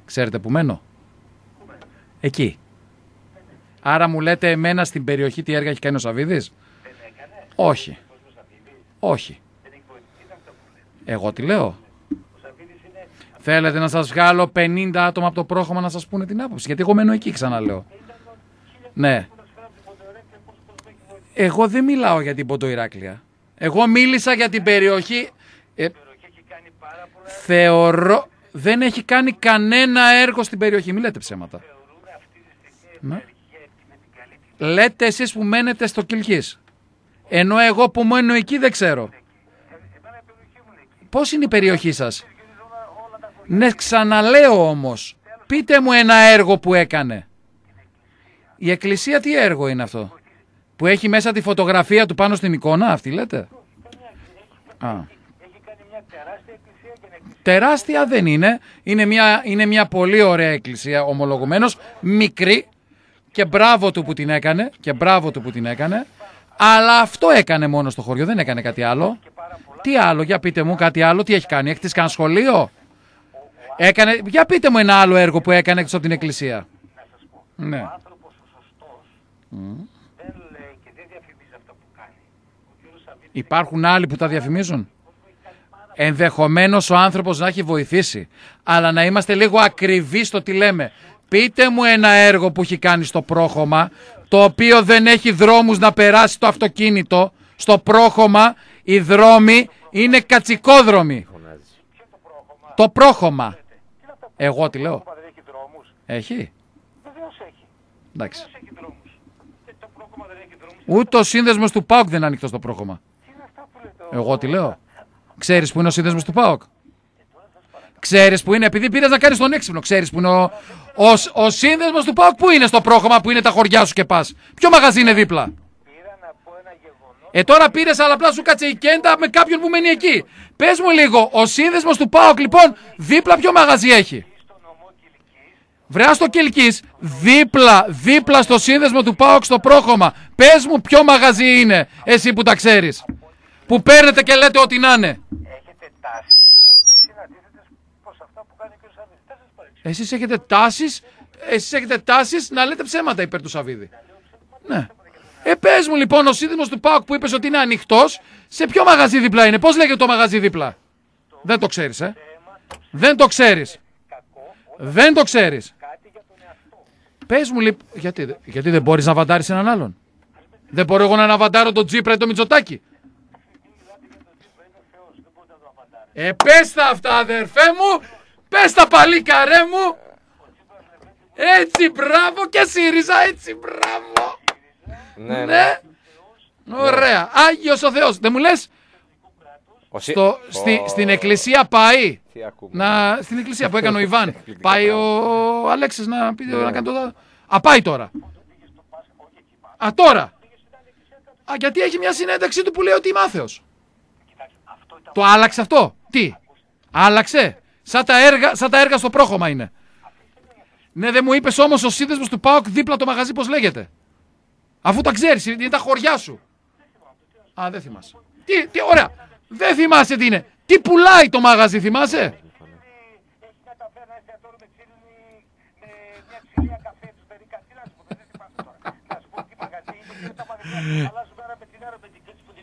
S2: Ξέρετε που μένω; Εκεί. Άρα μου λέτε εμένα στην περιοχή τι έργα έχει κάνει ο Σαββίδης; Όχι. Όχι. Εγώ τι λέω; Θέλετε να σας βγάλω 50 άτομα από το πρόγραμμα να σας πούνε την άποψη; Γιατί εγώ μένω εκεί ξαναλέω. Ναι. Εγώ δεν μιλάω για την Ποντοϊράκλεια. Εγώ μίλησα για την περιοχή... Ε, θεωρώ... Δεν έχει κάνει κανένα έργο στην περιοχή. Μην λέτε ψέματα. Ναι. Λέτε εσείς που μένετε στο Κιλκής. Ενώ εγώ που μένω εκεί δεν ξέρω. Πώς είναι η περιοχή σας; Ναι, ξαναλέω όμως. Πείτε μου ένα έργο που έκανε. Η εκκλησία τι έργο είναι αυτό; Που έχει μέσα τη φωτογραφία του πάνω στην εικόνα αυτή λέτε; Α. Τεράστια δεν είναι. Είναι μια, είναι μια πολύ ωραία εκκλησία ομολογουμένως. Μικρή. Και μπράβο του που την έκανε. Και μπράβο του που την έκανε. Αλλά αυτό έκανε μόνο στο χωριό. Δεν έκανε κάτι άλλο. Τι άλλο, για πείτε μου κάτι άλλο. Τι έχει κάνει; Έχει κάνει σχολείο; Έκανε, για πείτε μου ένα άλλο έργο που έκανε έξω από την εκκλησία. Ναι. Υπάρχουν άλλοι που τα διαφημίζουν; Ενδεχομένως ο άνθρωπος να έχει βοηθήσει. Αλλά να είμαστε λίγο ακριβείς στο τι λέμε. Πείτε μου ένα έργο που έχει κάνει στο πρόχωμα, το οποίο δεν έχει δρόμους να περάσει το αυτοκίνητο. Στο πρόχωμα οι δρόμοι είναι κατσικόδρομοι. Το πρόχωμα. Εγώ τι λέω. Έχει. Εντάξει. Ούτε ο σύνδεσμος του ΠΑΟΚ δεν είναι ανοιχτό στο πρόγραμμα. Εγώ τι λέω. Ξέρεις που είναι ο σύνδεσμος του ΠΑΟΚ; Ξέρεις που είναι, επειδή πήρες να κάνεις τον έξυπνο. Ξέρεις που είναι ο, ο, ο σύνδεσμος του ΠΑΟΚ που είναι στο πρόγραμμα που είναι τα χωριά σου και πας; Ποιο μαγαζί είναι δίπλα; Ε, τώρα πήρες αλλά απλά σου κάτσε η κέντα με κάποιον που μένει εκεί. Πες μου λίγο, ο σύνδεσμος του ΠΑΟΚ λοιπόν δίπλα ποιο μαγαζί έχει; Βρεά στο Κελκή, δίπλα, δίπλα στο σύνδεσμο του ΠΑΟΚ στο πρόχωμα. Πες μου ποιο μαγαζί είναι, εσύ που τα ξέρεις. Που παίρνετε και λέτε ό,τι να είναι.
S6: Έχετε τάσεις οι οποίες είναι αντίθετες προς αυτά που κάνει ο κ. Σαββίδης. Δεν σας παρεξηγώ.
S2: Εσείς έχετε τάσεις εσείς έχετε τάσεις να λέτε ψέματα υπέρ του Σαββίδη. Ναι. Ε, πες μου λοιπόν, ο σύνδεσμο του ΠΑΟΚ που είπες ότι είναι ανοιχτός, σε ποιο μαγαζί δίπλα είναι, πώς λέγεται το μαγαζί δίπλα; Δεν το ξέρεις, ε; Δεν το ξέρεις. Δεν το ξέρεις. Πες μου λοιπόν. Γιατί, γιατί δεν μπορείς να βαντάρεις έναν άλλον; Δεν μπορώ εγώ να αναβαντάρω τον Τζίπρα ή τον Μητσοτάκη; Ε, πες τα αυτά αδερφέ μου, πες τα παλίκαρέ μου. Έτσι, μπράβο και ΣΥΡΙΖΑ, έτσι, μπράβο.
S1: Ναι, ναι.
S2: Ναι. Ωραία. Άγιος ο Θεός. Δεν μου λες,
S1: Ο Σι-
S2: στο, στη,
S1: ο-
S2: στην εκκλησία πάει.
S1: Τι ακούμε.
S2: Να, στην εκκλησία που έκανε ο Ιβάν.
S1: Εκπληκτικά
S2: πάει ο Αλέξης να, πει, να κάνει το... Α, πάει τώρα. Α, τώρα. Α, γιατί έχει μια συνέντευξή του που λέει ότι είμαι άθεος. Το άλλαξε αυτό; Τι. Άλλαξε; Σαν τα έργα, σαν τα έργα στο πρόχωμα είναι. Ναι, δεν μου είπες όμως ο σύνδεσμος του ΠΑΟΚ δίπλα το μαγαζί πώς λέγεται; Αφού τα ξέρεις, είναι τα χωριά σου. Α, δεν θυμάσαι. Τι, τι, ωραία. Δεν θυμάσαι τι είναι. Τι πουλάει το μαγαζί, θυμάσαι;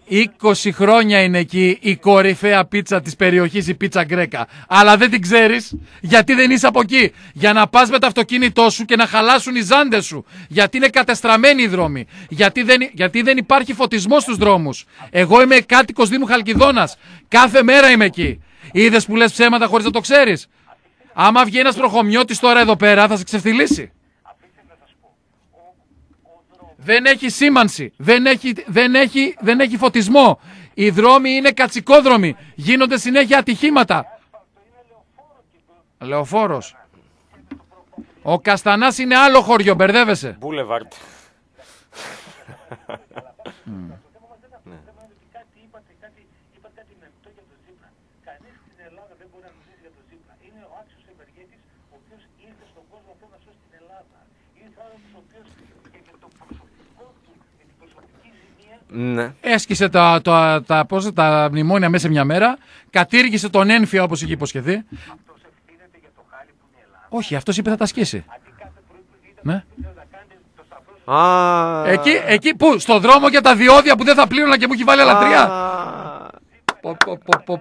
S2: 20 χρόνια είναι εκεί η κορυφαία πίτσα της περιοχής, η πίτσα γκρέκα. Αλλά δεν την ξέρεις, γιατί δεν είσαι από εκεί. Για να πας με το αυτοκίνητό σου και να χαλάσουν οι ζάντες σου. Γιατί είναι κατεστραμμένοι οι δρόμοι. Γιατί δεν, γιατί δεν υπάρχει φωτισμός στους δρόμους. Εγώ είμαι κάτοικος Δήμου Χαλκιδόνας. Κάθε μέρα είμαι εκεί. Είδες που λες ψέματα χωρίς να το ξέρεις; Άμα βγει ένας προχωμιώτης τώρα εδώ πέρα θα σε ξεφτυλίσει. Δεν έχει σήμανση. Δεν έχει, δεν, έχει, δεν έχει φωτισμό. Οι δρόμοι είναι κατσικόδρομοι. Γίνονται συνέχεια ατυχήματα. Λεωφόρος. Ο Καστανάς είναι άλλο χωριό, μπερδεύεσαι.
S1: Boulevard.
S6: κάτι είπατε, κάτι, είπατε κάτι μεμπτό για τον Τζίπρα. Κανεί στην Ελλάδα δεν μπορεί να μιλήσει για τον Τζίπρα. Είναι ο άξιο ευεργέτη, ο ο οποίος ήρθε στον κόσμο αυτό να σώσει την Ελλάδα. Ήρθε άνθρωπος ο οποίος και με το προσωπικό του, με την προσωπική ζημία,
S1: Ναι.
S2: Έσκησε τα, τα, τα, πώς, τα μνημόνια μέσα σε μια μέρα. Κατήργησε τον ένφια όπως είχε υποσχεθεί.
S6: αυτός ευθύνεται για το χάλι που είναι η Ελλάδα.
S2: Όχι, αυτός είπε θα τα σκίσει.
S6: Αντί κάθε πρωί που βγείτε
S2: Ναι.
S6: να κάνετε το σταυρό σας
S1: Α.
S2: Εκεί, εκεί που, στο δρόμο για τα διόδια που δεν θα πλήρωνα και μου έχει βάλει άλλα τρία.
S1: Α.
S2: Πο, πο, πο, πο.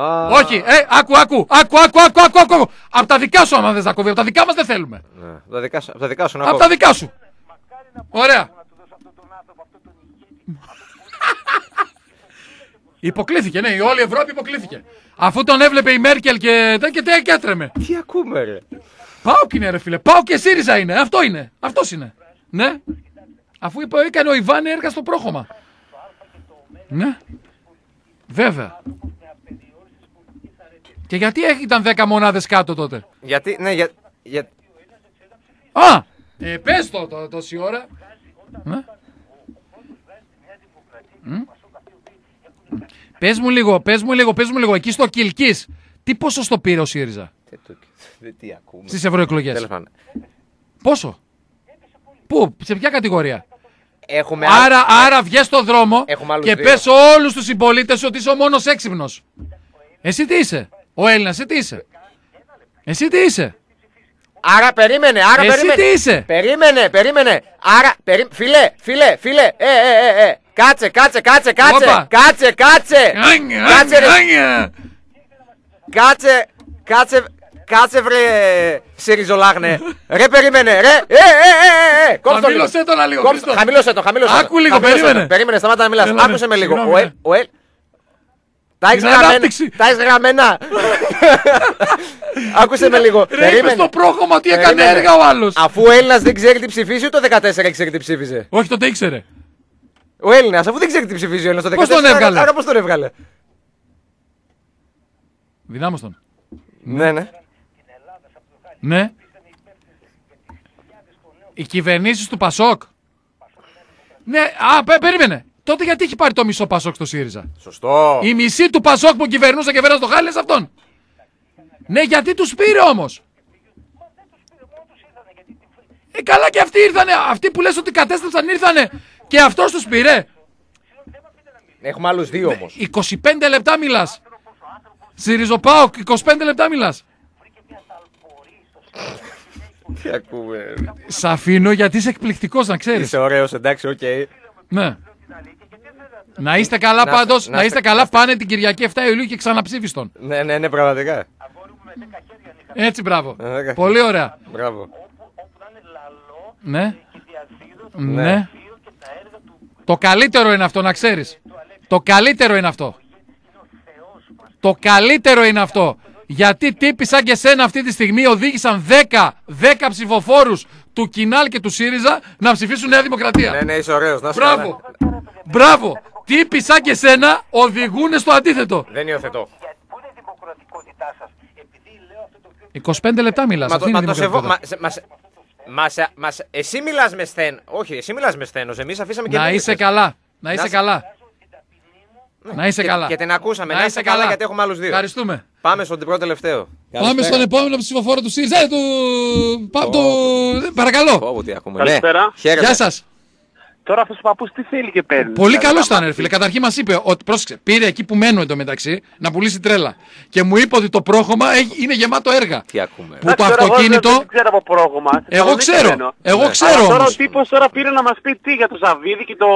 S1: Α.
S2: Όχι, ε, άκου, άκου, άκου, άκου, άκου, άκου, άκου. Από τα δικά σου, άμα δεν θα κόβει, από τα δικά μας δεν θέλουμε.
S1: Ναι, από τα δικά σου- από τα δικά σου να
S2: Από
S1: πω.
S2: τα δικά σου. Ωραία. Υποκλήθηκε, ναι, η όλη η Ευρώπη υποκλήθηκε. Αφού τον έβλεπε η Μέρκελ και, και, και, και έτρεμε.
S1: Τι ακούμε, ρε.
S2: Πάω και είναι ρε φίλε. Πάω και ΣΥΡΙΖΑ είναι. Αυτό είναι. Αυτός είναι. Ναι. Αφού είπε, έκανε ο Ιβάν έργα στο πρόχωμα. Ναι. Βέβαια. Και γιατί έχει- ήταν 10 μονάδες κάτω τότε;
S1: Γιατί, ναι, για, για,
S2: Α! Ε, πες το, το τόση ώρα. Ναι. Μμ. Πες μου λίγο, πες μου λίγο, πες μου λίγο. Εκεί στο Κιλκής, τι ποσοστό πήρε ο ΣΥΡΙΖΑ;
S1: Τι το- δεν τι ακούμε.
S2: στις ευρωεκλογές.
S1: Τέλος πάντων.
S2: Πόσο; Πού, σε ποια κατηγορία;
S1: Έχουμε
S2: Άρα, άρα βγες στον δρόμο
S1: Έχουμε άλλους
S2: και
S1: δύο.
S2: πες όλους τους συμπολίτες σου ότι είσαι ο μόνος έξυπνος. Εσύ τι είσαι; Ο Έλληνας, εσύ τι είσαι; Εσύ τι είσαι;
S1: Άρα περίμενε, άρα
S2: Εσύ
S1: περίμενε.
S2: τι είσαι;
S1: Περίμενε, περίμενε. Άρα, περί... φίλε, φίλε, φίλε. Ε, ε, ε, ε. Κάτσε, κάτσε, κάτσε, κάτσε.
S2: Όπα.
S1: Κάτσε, κάτσε.
S2: Άνια,
S1: Κάτσε, ρε.
S2: άνια.
S1: Κάτσε, κάτσε, κάτσε βρε Σιριζολάγνε. ρε περίμενε, ρε. Ε, ε, ε, ε, ε. Κόψτε το λίγο.
S2: Χαμήλωσέ τον λίγο,
S1: Κόψτε-
S2: Χρήστο.
S1: Χαμήλωσε το, χαμήλωσε το.
S2: Άκου λίγο,
S1: Χαμήλωσε το.
S2: περίμενε.
S1: Περίμενε, σταμάτα να μιλάς.
S2: Έλα, ναι.
S1: Άκουσε με λίγο.
S2: Συγγνώμη,
S1: Ο Ελ,
S2: ναι.
S1: ο Ελ. Τα έχεις
S2: Την
S1: γραμμένα.
S2: ανάπτυξη.
S1: Τα έχεις γραμμένα. Άκουσε με λίγο.
S2: Ρε, είπες
S1: Περίμενε.
S2: στο πρόγραμμα τι έκανε
S1: Περίμενε.
S2: έργα ο άλλος.
S1: Αφού ο Έλληνας δεν ξέρει τι ψηφίζει, ούτε το 14 ξέρει τι ψήφιζε.
S2: Όχι, τότε ήξερε.
S1: Ο Έλληνας, αφού δεν ξέρει τι ψηφίζει ο Έλληνας το 14.
S2: Πώς τον έβγαλε;
S1: Άρα πώς τον έβγαλε;
S2: Δυνάμος τον.
S1: Ναι, ναι.
S2: Ναι. Οι κυβερνήσεις του Πασόκ. Ναι, α, πε- περίμενε. Τότε γιατί έχει πάρει το μισό Πασόκ στο ΣΥΡΙΖΑ;
S1: Σωστό.
S2: Η μισή του Πασόκ που κυβερνούσε και φέραν στο χάλι είναι σε αυτόν. Ναι, γιατί τους πήρε όμως. Ε, καλά και αυτοί ήρθανε. Αυτοί που λες ότι κατέστρεψαν ήρθανε. Και αυτός τους πήρε.
S1: Έχουμε άλλους δύο όμως.
S2: 25 λεπτά μιλάς. Σιριζοπάοκ, 25 λεπτά μιλάς.
S1: Τι ακούμε.
S2: Σ' αφήνω γιατί είσαι εκπληκτικός να ξέρεις.
S1: Είσαι ωραίος, εντάξει, οκ.
S2: Ναι. Να είστε καλά
S1: Να-
S2: πάντως.
S1: να
S2: Να είστε
S1: είστε-
S2: καλά. Πάνε την Κυριακή 7 Ιουλίου και ξαναψήφιστον.
S1: Ναι, ναι, ναι, πραγματικά.
S2: Έτσι, μπράβο.
S1: Ε,
S2: Πολύ ωραία.
S1: Μπράβο.
S6: όπου να είναι λαλό
S2: Ναι.
S6: και διαδίδω το
S2: Ναι.
S6: βίο και τα έργα του
S2: Το καλύτερο είναι αυτό, να ξέρεις. Το καλύτερο είναι αυτό. Το καλύτερο είναι αυτό. Γιατί τύποι σαν και σένα αυτή τη στιγμή οδήγησαν 10, 10 ψηφοφόρους του Κινάλ και του ΣΥΡΙΖΑ να ψηφίσουν Νέα Δημοκρατία.
S1: Ναι, ναι, είσαι ωραίος. Να σου
S2: Μπράβο. Μπράβο. Τύποι σαν και σένα οδηγούν στο αντίθετο.
S1: Δεν υιοθετώ.
S6: Γιατί πού είναι η δημοκρατικότητά σας. Επειδή λέω αυτό το οποίο
S2: 25 λεπτά μιλάς.
S1: Μα
S2: Αυτή
S1: το,
S2: είναι
S1: μα
S2: η
S1: το σεβό.
S2: δημοκρατικότητα.
S1: Μα, σε- μα, σε- μα, σε- μα, σε- εσύ μιλάς με σθέν. Όχι, εσύ μιλάς με σθένος. Εμείς αφήσαμε και
S2: Να
S1: μίλησες.
S2: είσαι καλά. Να είσαι
S1: Να σε-
S2: καλά. Να είσαι
S1: Και-
S2: καλά.
S1: Και την ακούσαμε. Να είσαι καλά γιατί έχουμε άλλους δύο.
S2: Ευχαριστούμε.
S1: Πάμε στον πρώτο τελευταίο.
S2: Πάμε στον επόμενο ψηφοφόρο του ΣΥΡΙΖΑ. Ε, του... Πα... του... Παρακαλώ.
S1: Πω, τι ακούμε.
S7: Καλησπέρα.
S1: Ναι. Χαίρετε.
S2: Γεια σας.
S7: Τώρα αυτός ο παππούς τι θέλει και παίρνει.
S2: Πολύ
S7: Δηλαδή,
S2: καλός
S7: να
S2: ήταν, ρε
S7: μάθει.
S2: φίλε. Καταρχήν μας είπε ότι πρόσεξε, πήρε εκεί που μένω εντωμεταξύ να πουλήσει τρέλα. Και μου είπε ότι το πρόγραμμα έχει- είναι γεμάτο έργα.
S1: Τι ακούμε.
S2: Που το
S7: Εντάξει, τώρα εγώ
S2: αυτοκίνητο.
S7: Δεν ξέρω από πρόγραμμα. Στη
S2: Εγώ
S7: Θεσσαλονίκη
S2: ξέρω.
S7: μένω.
S2: Εγώ
S1: Ναι.
S2: ξέρω
S7: Αλλά τώρα
S2: όμως.
S7: ο τύπος τώρα πήρε να μας πει τι για το Ζαβίδη και, το,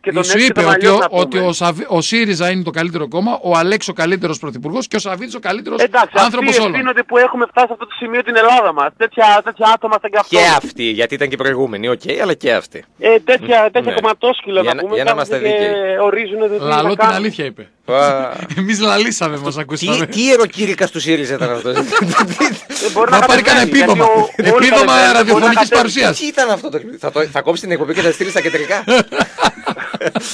S7: και τον
S2: Σου
S7: Έλλη και
S2: είπε
S7: τον
S2: ότι,
S7: Αλλιώς
S2: ο,
S7: να πούμε.
S2: ότι ο, Σαβ- ο ΣΥΡΙΖΑ είναι το καλύτερο κόμμα, ο Αλέξ ο καλύτερος πρωθυπουργός και ο Σαββίδης ο καλύτερος
S7: Εντάξει,
S2: άνθρωπος
S7: αυτοί
S2: όλων.
S7: ευθύνονται που έχουμε φτάσει σε αυτό το σημείο την Ελλάδα μας. Τέτοια, τέτοια άτομα στα
S1: Και
S7: εγκαυτό.
S1: αυτή, γιατί ήταν και οι προηγούμενοι, οκ, αλλά και αυτή.
S7: Ε, τέτοια τέτοια
S1: Ναι.
S7: κομματόσκυλα
S1: Για
S7: να
S1: να-
S7: πούμε.
S1: για να
S7: κάθονται
S1: είμαστε
S7: και
S1: δίκαιοι.
S7: Ορίζουν το τι
S2: Λαλό
S7: να
S2: την
S7: κάνουν.
S2: αλήθεια είπε.
S1: Α,
S2: Εμείς λαλήσαμε, μας
S1: Τι,
S2: ακούσαμε.
S1: τι ιεροκήρυκα του ΣΥΡΙΖΑ ήταν αυτός;
S7: Ε, μπορεί
S2: Να πάρει κανένα
S7: κατεβαίνει,
S2: επίδομα.
S7: γιατί ο- όλοι
S2: Επίδομα
S7: κατεβαίνουν, μπορεί να
S2: ραδιοφωνικής
S7: κατέβει.
S2: παρουσίας.
S1: Τι ήταν αυτό το. Θα, το, θα κόψει την εκπομπή και θα τη στείλει στα κεντρικά;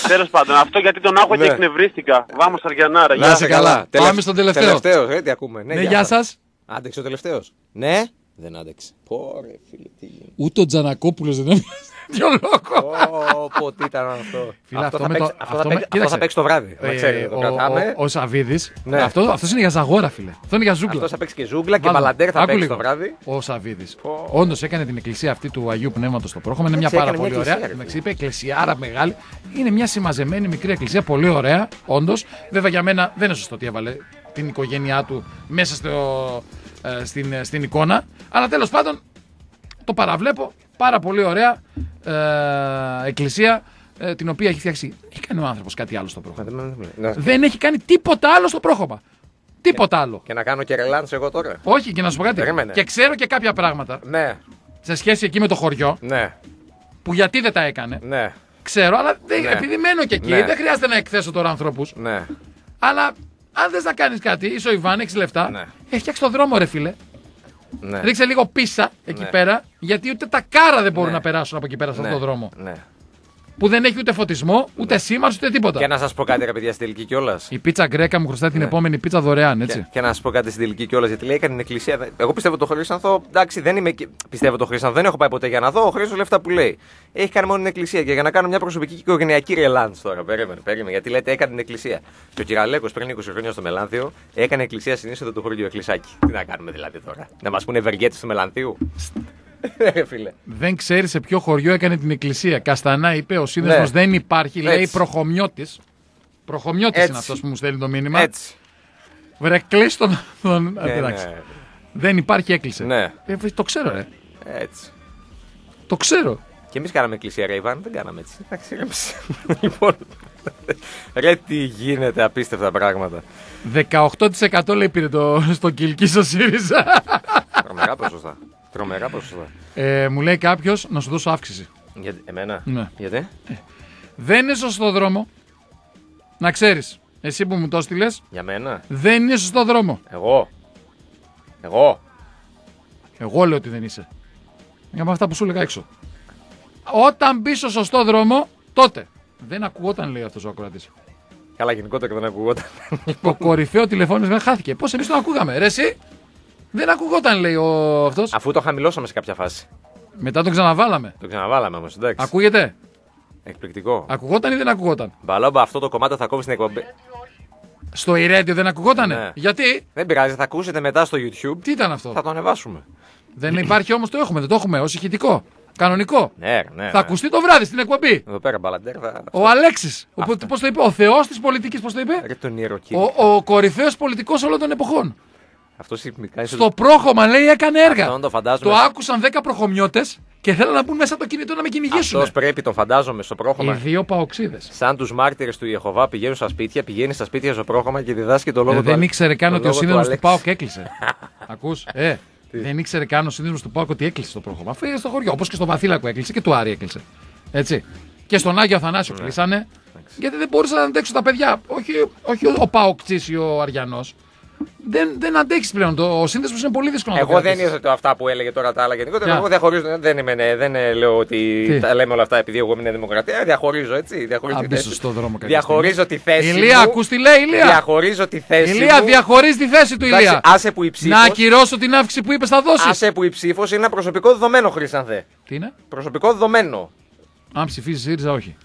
S7: Τέλος πάντων, αυτό γιατί τον άκουγα και
S1: Ναι.
S7: εκνευρίστηκα. Βάμος Αργιανάρα.
S2: Να είσαι καλά. Πάμε στον τελευταίο.
S1: Τελευταίος, ε, τι ακούμε.
S2: Ναι, γεια σας.
S1: Άντεξε ο τελευταίος. Ναι, δεν άντεξε. Πόρε, φίλε, τι γίνεται.
S2: Ούτε ο Τζανακόπουλος δεν έμεινε. Κάποιο λόγο;
S1: Πω, τι ήταν αυτό.
S2: Φίλε, αυτό
S1: θα
S2: με το-
S1: παίξει- αυτό
S2: αυτό
S1: θα
S2: με-
S1: παίξει- αυτό
S2: κοίταξε.
S1: θα παίξει το βράδυ. να
S2: Ε,
S1: ξέρετε, το
S2: ο-
S1: κρατάμε.
S2: ο- Ο Σαββίδης.
S1: Ναι.
S2: Αυτό αυτός είναι για ζαγόρα, φίλε. Αυτό είναι για ζούγκλα.
S1: Αυτός θα παίξει και ζούγκλα και
S2: Βάλτε.
S1: μπαλαντέρ θα
S2: Άκου
S1: παίξει
S2: λίγο.
S1: το βράδυ.
S2: Ο Σαββίδης.
S1: Πω.
S2: Όντως έκανε την εκκλησία αυτή του Αγίου Πνεύματος στο πρόγραμμα. Είναι μια
S1: Έτσι,
S2: πάρα
S1: έκανε
S2: πολύ
S1: μια
S2: ωραία.
S1: εκκλησία, ρε
S2: Εντάξει,
S1: φίλε.
S2: είπε εκκλησιάρα μεγάλη. Είναι μια συμμαζεμένη μικρή εκκλησία, πολύ ωραία, όντως. Βέβαια για μένα δεν είναι σωστό ότι έβαλε την οικογένειά του μέσα στο, ε, στην, ε, στην εικόνα. Αλλά τέλος πάντων το παραβλέπω. Πάρα πολύ ωραία ε, εκκλησία ε, την οποία έχει φτιάξει. Έχει κάνει ο άνθρωπος κάτι άλλο στο πρόγραμμα.
S1: Ναι.
S2: Δεν έχει κάνει τίποτα άλλο στο πρόγραμμα. Τίποτα άλλο.
S1: Και να κάνω και ρελάντς εγώ τώρα.
S2: Όχι, και να σου πω κάτι.
S1: Περίμενε.
S2: Και ξέρω και κάποια πράγματα
S1: Ναι,
S2: σε σχέση εκεί με το χωριό
S1: ναι,
S2: που γιατί δεν τα έκανε.
S1: ναι,
S2: Ξέρω, αλλά δεν,
S1: Ναι.
S2: επειδή μένω και εκεί,
S1: Ναι.
S2: δεν χρειάζεται να εκθέσω τώρα ανθρώπους.
S1: ναι.
S2: Αλλά αν θες να κάνεις κάτι, είσαι ο Ιβάν, έχεις λεφτά.
S1: Ναι.
S2: Έχει φτιάξει το δρόμο, ρε φίλε.
S1: Ναι.
S2: Ρίξε λίγο πίσα εκεί
S1: Ναι.
S2: πέρα, γιατί ούτε τα κάρα δεν μπορούν
S1: Ναι.
S2: να περάσουν από εκεί πέρα σε
S1: ναι,
S2: αυτόν τον δρόμο.
S1: Ναι.
S2: Που δεν έχει ούτε φωτισμό, ούτε σήμανση, ούτε τίποτα.
S1: Και να σας πω κάτι, ρε παιδιά, στην τελική κιόλας.
S2: Η πίτσα γκρέκα μου χρωστάει την
S1: Ναι.
S2: επόμενη πίτσα δωρεάν, έτσι.
S1: Και, και να σας πω κάτι στην τελική κιόλας, γιατί λέει έκανε την εκκλησία. Εγώ πιστεύω το Χρήσανθο, εντάξει, δεν είμαι. και- Πιστεύω το Χρήσανθο, δεν έχω πάει ποτέ για να δω. Ο Χρήσο λεφτά που λέει. Έχει κάνει μόνο την εκκλησία. Και για να κάνω μια προσωπική και οικογενειακή ρελάντ τώρα, περίμενε, περίμενε. Γιατί λέτε έκανε την εκκλησία. Και ο Κυραλέκος πριν 20 χρόνια στο Μελάνθιο έκανε εκκλησία στην είσοδο του χωριού Εκκλησάκη. Τι να κάνουμε δηλαδή τώρα; Να μας πούνε ευεργέτες του Μελανθίου; Ε, φίλε.
S2: Δεν ξέρει σε ποιο χωριό έκανε την εκκλησία. Καστανά είπε, ο σύνδεσμος
S1: Ναι.
S2: δεν υπάρχει, λέει
S1: Έτσι.
S2: προχωμιώτης. Προχωμιώτης
S1: Έτσι.
S2: είναι αυτός που μου στέλνει το μήνυμα.
S1: Έτσι.
S2: Βρε, κλείς τον. τον...
S1: Ναι,
S2: εντάξει.
S1: ναι.
S2: Δεν υπάρχει, έκλεισε.
S1: Ναι.
S2: Ε, το ξέρω, ρε.
S1: Έτσι.
S2: Το ξέρω.
S1: Και εμείς κάναμε εκκλησία, ρε Ιβάν, δεν κάναμε έτσι. Εντάξει, ηρέμησε. λοιπόν. Ρε, τι γίνεται, απίστευτα πράγματα.
S2: 18% λέει πήρε το, στο κυλκί στο ΣΥΡΙΖΑ.
S1: Τρομερά ποσοστά. Τρομερά ποσοστά.
S2: Ε, μου λέει κάποιος να σου δώσω αύξηση.
S1: Για, εμένα;
S2: Ναι.
S1: Γιατί;
S2: Δεν είναι σωστό δρόμο. Να ξέρεις. Εσύ που μου το στείλε,
S1: Για μένα;
S2: δεν είναι σωστό δρόμο.
S1: Εγώ. Εγώ.
S2: Εγώ λέω ότι δεν είσαι. Για με αυτά που σου έλεγα έξω. Όταν μπει στο σωστό δρόμο, τότε. Δεν ακουγόταν, λέει αυτός ο ακροατής.
S1: Καλά, γενικότερα δεν ακουγόταν.
S2: Το κορυφαίο τηλεφώνημα χάθηκε. Πώς εμείς τον ακούγαμε, ρε, εσύ; Δεν ακουγόταν, λέει ο αυτός.
S1: Αφού το χαμηλώσαμε σε κάποια φάση.
S2: Μετά τον ξαναβάλαμε.
S1: Το ξαναβάλαμε όμως, εντάξει.
S2: Ακούγεται;
S1: Εκπληκτικό.
S2: Ακουγόταν ή δεν ακουγόταν;
S1: Μπαλόμπα, αυτό το κομμάτι θα κόβεις στην εκπομπή.
S2: Στο Ηρέντιο δεν ακουγότανε;
S1: Ναι.
S2: Γιατί;
S1: Δεν πειράζει, θα ακούσετε μετά στο YouTube.
S2: Τι ήταν αυτό;
S1: Θα το ανεβάσουμε.
S2: Δεν υπάρχει όμως το έχουμε. Δεν το έχουμε ως ηχητικό. Κανονικό.
S1: Ναι, ρε, ναι.
S2: Θα
S1: ναι.
S2: ακουστεί το βράδυ στην εκπομπή.
S1: Εδώ πέρα μπαλαντέρ θα.
S2: Ο Αλέξης.
S1: Αυτό.
S2: Πώς το είπε, ο Θεός της πολιτικής, πώς το είπε;
S1: Ρε τον ιεροκήρυκο.
S2: Ο, ο κορυφαίος πολιτικός όλων των εποχών.
S1: Αυτό κάνει
S2: Στο πρόγχωμα λέει έκανε έργα.
S1: Αυτόν το φαντάζομαι.
S2: Το άκουσαν 10 προχωμιώτες και θέλουν να μπουν μέσα από το κινητό να με κυνηγήσουν.
S1: Αυτός πρέπει, τον φαντάζομαι στο
S2: Οι
S1: πρόγραμμα.
S2: δύο παοξίδες.
S1: Σαν τους μάρτυρες του Ιεχοβά πηγαίνουν στα σπίτια, πηγαίνει στα σπίτια στο πρόγραμμα και διδάσκει το λόγο του
S2: Ε, δεν
S1: Αλ-
S2: ήξερε καν
S1: το
S2: ότι ο
S1: λόγο του
S2: σύνδεσμος του
S1: Αλέξη.
S2: ΠΑΟΚ έκλεισε. Ακούς. Ε, δεν ήξερε καν ο σύνδεσμος του ΠΑΟΚ ότι έκλεισε το πρόγραμμα. Αφού είναι στο χωριό. Όπως και στο Βαθύλακο έκλεισε και του Άρη έκλεισε. Έτσι. Και στον Άγιο Αθανάσιο
S1: Ναι.
S2: κλείσανε. Γιατί δεν μπορούσαν να αντέξουν τα παιδιά. Όχι, όχι ο ΠΑΟΚ ή ο Αριανός. Δεν, δεν αντέχεις πλέον. Το, ο σύνδεσμος είναι πολύ δύσκολο να το
S1: Εγώ δεν
S2: κρατήσεις.
S1: είδα το αυτά που έλεγε τώρα τα άλλα γενικότερα.
S2: Ποια;
S1: Εγώ διαχωρίζω. Δεν, είμαι, ναι, δεν ε, λέω ότι
S2: Τι;
S1: τα λέμε όλα αυτά επειδή εγώ είμαι Νέα δημοκρατία. Διαχωρίζω έτσι. Διαχωρίζω
S2: Αν
S1: τη
S2: μπεις
S1: θέση.
S2: στο δρόμο κάποια
S1: Διαχωρίζω τη θέση.
S2: Ηλία,
S1: μου.
S2: ακούς τι λέει, Ηλία;
S1: Διαχωρίζω τη θέση.
S2: Ηλία,
S1: μου.
S2: διαχωρίζει τη θέση του,
S1: Εντάξει,
S2: Ηλία.
S1: Άσε που η ψήφος,
S2: Να ακυρώσω την αύξηση που είπες θα δώσεις.
S1: άσε που η ψήφος είναι ένα προσωπικό δεδομένο, Χρυσανθέ.
S2: Τι είναι;
S1: Προσωπικό δεδομένο.
S2: Αν ψηφίσει ΣΥΡΙΖΑ, όχι.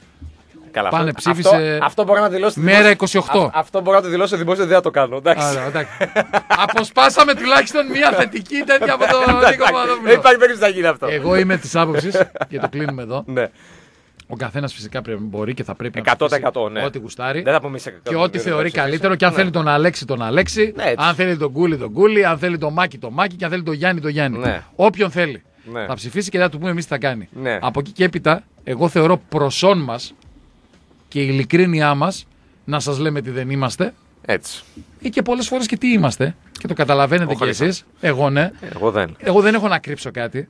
S1: Καλά,
S2: Πάνε,
S1: αυτό,
S2: ψήφισε
S1: αυτό, αυτό μπορώ να δηλώσω.
S2: μέρα
S1: δημόσια-
S2: 28.
S1: Α- αυτό μπορώ να το δηλώσω δημόσια, δεν θα το κάνω. Εντάξει.
S2: Άρα, εντάξει. Αποσπάσαμε τουλάχιστον μια θετική τέτοια από τον Νίκο
S1: Δεν
S2: Παπαδόπουλο.
S1: υπάρχει περίπτωση να γίνει αυτό.
S2: Εγώ είμαι της άποψης και το κλείνουμε εδώ.
S1: Ναι.
S2: Ο καθένας φυσικά πρέπει, μπορεί και θα πρέπει
S1: 100%
S2: να ψηφίσει
S1: ναι.
S2: ό,τι γουστάρει.
S1: Δεν θα πούμε σε
S2: Και ό,τι θεωρεί καλύτερο. Και αν θέλει τον Αλέξη, τον Αλέξη.
S1: Ναι, έτσι.
S2: αν θέλει τον Κούλι, τον Κούλι. Αν θέλει τον Μάκη, τον Μάκη. Και αν θέλει τον Γιάννη, τον Γιάννη.
S1: Ναι.
S2: Όποιον θέλει.
S1: Ναι.
S2: Θα ψηφίσει και θα του πούμε εμείς τι θα κάνει.
S1: Ναι.
S2: Από εκεί και έπειτα, εγώ θεωρώ προσόν μας και η ειλικρίνειά μας να σας λέμε τι δεν είμαστε.
S1: Έτσι.
S2: Ή και πολλές φορές και τι είμαστε. Και το καταλαβαίνετε
S1: Ο
S2: κι
S1: Χρήστος.
S2: εσείς. Εγώ ναι.
S1: Εγώ δεν.
S2: Εγώ δεν έχω να κρύψω κάτι.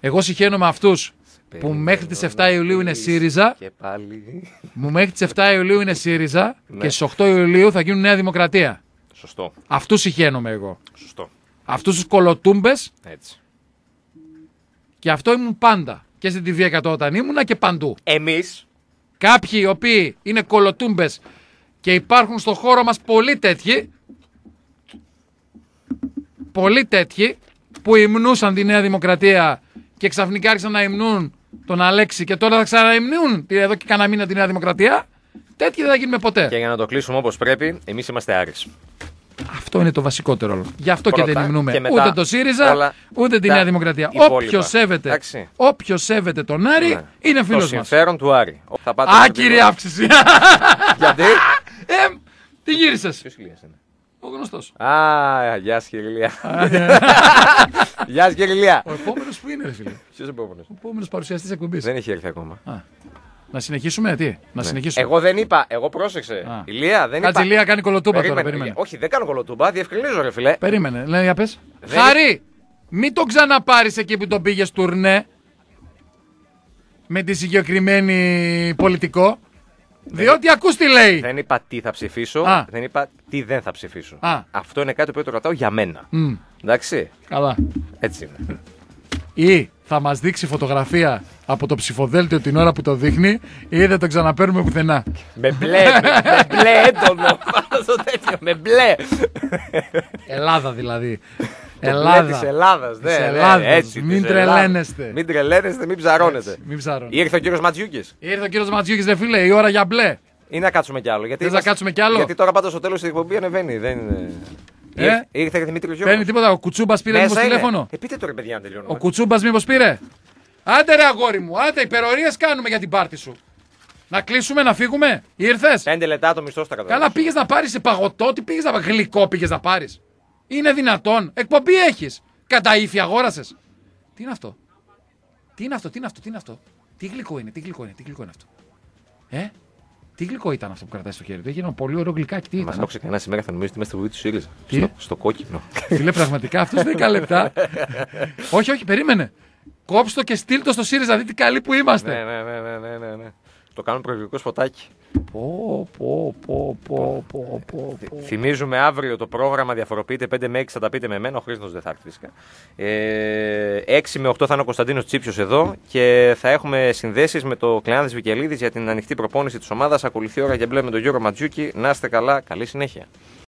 S2: Εγώ συχαίνω με αυτούς που μέχρι τις 7 Ιουλίου είναι ΣΥΡΙΖΑ.
S1: Και πάλι.
S2: Που μέχρι τις 7 Ιουλίου είναι ΣΥΡΙΖΑ
S1: Ναι.
S2: και στις 8 Ιουλίου θα γίνουν Νέα Δημοκρατία.
S1: Σωστό.
S2: Αυτούς συχαίνομαι εγώ.
S1: Σωστό.
S2: Αυτούς τους κολοτούμπες
S1: Έτσι.
S2: και αυτό ήμουν πάντα. Και στην TV100 όταν ήμουνα και παντού.
S1: Εμείς.
S2: Κάποιοι οι οποίοι είναι κολοτούμπες και υπάρχουν στο χώρο μας πολλοί τέτοιοι, πολλοί τέτοιοι που υμνούσαν τη Νέα Δημοκρατία και ξαφνικά άρχισαν να υμνούν τον Αλέξη και τώρα θα ξαναεμνούν τη- εδώ και κανένα μήνα τη Νέα Δημοκρατία. Τέτοιοι δεν θα γίνουμε ποτέ.
S1: Και για να το κλείσουμε όπως πρέπει, εμείς είμαστε Άρης.
S2: Αυτό είναι το βασικότερο. Γι' αυτό και
S1: Πρώτα
S2: δεν υμνούμε
S1: και μετά
S2: ούτε το ΣΥΡΙΖΑ,
S1: όλα
S2: ούτε τη
S1: τα
S2: Νέα Δημοκρατία.
S1: υπόλοιπα.
S2: Όποιος σέβεται,
S1: Εντάξει.
S2: όποιος σέβεται τον Άρη
S1: Ναι.
S2: είναι
S1: Το
S2: φίλος μας.
S1: συμφέρον του Άρη. Θα πάτε
S2: Άκυρη αύξηση.
S1: Γιατί;
S2: ε, τι γύρισες;
S1: Ποιος Ηλίας είναι;
S2: Ο γνωστός.
S1: Α, γεια σας κύριε Ηλία. Γεια σας κύριε Ηλία.
S2: Ο επόμενος που είναι, ρε φίλε.
S1: Ποιος επόμενος;
S2: Ο επόμενος παρουσιαστής εκπομπής.
S1: Δεν έχει έρθει ακόμα.
S2: Να συνεχίσουμε, τι; Να συνεχίσουμε.
S1: Εγώ δεν είπα, εγώ πρόσεξε.
S2: Α.
S1: Ηλία, δεν
S2: Κάτσε,
S1: είπα.
S2: Ηλία, κάνει κολοτούμπα τώρα,
S1: Περίμενε.
S2: περίμενε.
S1: Όχι, δεν κάνω κολοτούμπα, διευκρινίζω ρε φιλέ.
S2: Περίμενε, λέει για πες.
S1: Δεν-
S2: Χάρη, μην τον ξαναπάρεις εκεί που τον πήγες τουρνέ με τη συγκεκριμένη πολιτικό. Διότι ακούς τι λέει.
S1: Δεν είπα τι θα ψηφίσω,
S2: Α.
S1: δεν είπα τι δεν θα ψηφίσω.
S2: Α.
S1: Αυτό είναι κάτι που το κρατάω για μένα.
S2: Μμ,
S1: Εντάξει,
S2: καλά.
S1: έτσι είναι.
S2: Ή θα μας δείξει φωτογραφία από το ψηφοδέλτιο την ώρα που το δείχνει ή δεν τον ξαναπαίρνουμε πουθενά.
S1: με μπλε, με, με μπλε έντονο. Πάνω στο τέτοιο, με μπλε.
S2: Ελλάδα δηλαδή.
S1: Το
S2: Ελλάδα.
S1: μπλε της Ελλάδας, ναι,
S2: Της
S1: ναι,
S2: Ελλάδας.
S1: έτσι,
S2: Μην
S1: της Ελλάδας.
S2: τρελαίνεστε.
S1: Μην τρελαίνεστε, μην ψαρώνετε.
S2: Μην ψάρω.
S1: Ήρθε ο κύριος Ματζιούκης.
S2: Ήρθε ο κύριος Ματζιούκης, ρε φίλε, η ώρα για μπλε.
S1: Ή να κάτσουμε κι άλλο. Γιατί
S2: Θες να
S1: είμαστε-
S2: κάτσουμε κι άλλο;
S1: Γιατί τώρα πάντα στο τέλος της εκπομπής ανεβαίνει. Δεν είναι.
S2: Ε;
S1: Ήρθε- Ήρθε και Δημήτρη Γιώργος.
S2: Παίρνει τίποτα, ο Κουτσούμπας πήρε μήπως τηλέφωνο;
S1: Ε, πείτε τώρα, παιδιά, να τελειώνουμε.
S2: Ο Κουτσούμπας μήπως πήρε; Άντε ρε αγόρι μου, άντε υπερορίες κάνουμε για την πάρτη σου. Να κλείσουμε, να φύγουμε; Ήρθες;
S1: Πέντε λεπτά το μισθό στα κατά.
S2: Καλά, πήγες να πάρεις σε παγωτό, τι πήγες να πάρεις. Γλυκό πήγες να πάρεις. Είναι δυνατόν. Εκπομπή έχεις. Κατά ύφη αγόρασες. Τι είναι αυτό; Τι είναι αυτό, τι είναι αυτό, τι είναι αυτό; Τι γλυκό είναι, τι γλυκό είναι, τι γλυκό είναι αυτό; Ε, τι γλυκό ήταν αυτό που κρατάει στο χέρι του; Έχει ένα πολύ ωραίο γλυκάκι. Τι
S1: Μας
S2: ήταν;
S1: άκουσε κανένα σήμερα θα νομίζεις ότι είμαστε βουλή του ΣΥΡΙΖΑ.
S2: Τι;
S1: Στο, στο κόκκινο.
S2: Φίλε, πραγματικά αυτός 10 λεπτά. όχι, όχι, περίμενε. Κόψ' το και στείλ το στο ΣΥΡΙΖΑ, δείτε τι καλοί που είμαστε.
S1: ναι, ναι, ναι, ναι, ναι, ναι, ναι. Το κάνουμε προεκλογικό σποτάκι.
S2: Πω, πω, πω, πω, πω, πω, πω.
S1: Θυμίζουμε αύριο το πρόγραμμα διαφοροποιείται 5 με 6 θα τα πείτε με εμένα, ο Χρήστος δεν θα έρθει φυσικά. Ε, 6 με 8 θα είναι ο Κωνσταντίνος Τσίψιο εδώ και θα έχουμε συνδέσεις με το Κλεάνδης Βικελίδης για την ανοιχτή προπόνηση της ομάδας. Ακολουθεί η ώρα για μπλε με τον Γιώργο Ματζούκη. Να είστε καλά, καλή συνέχεια.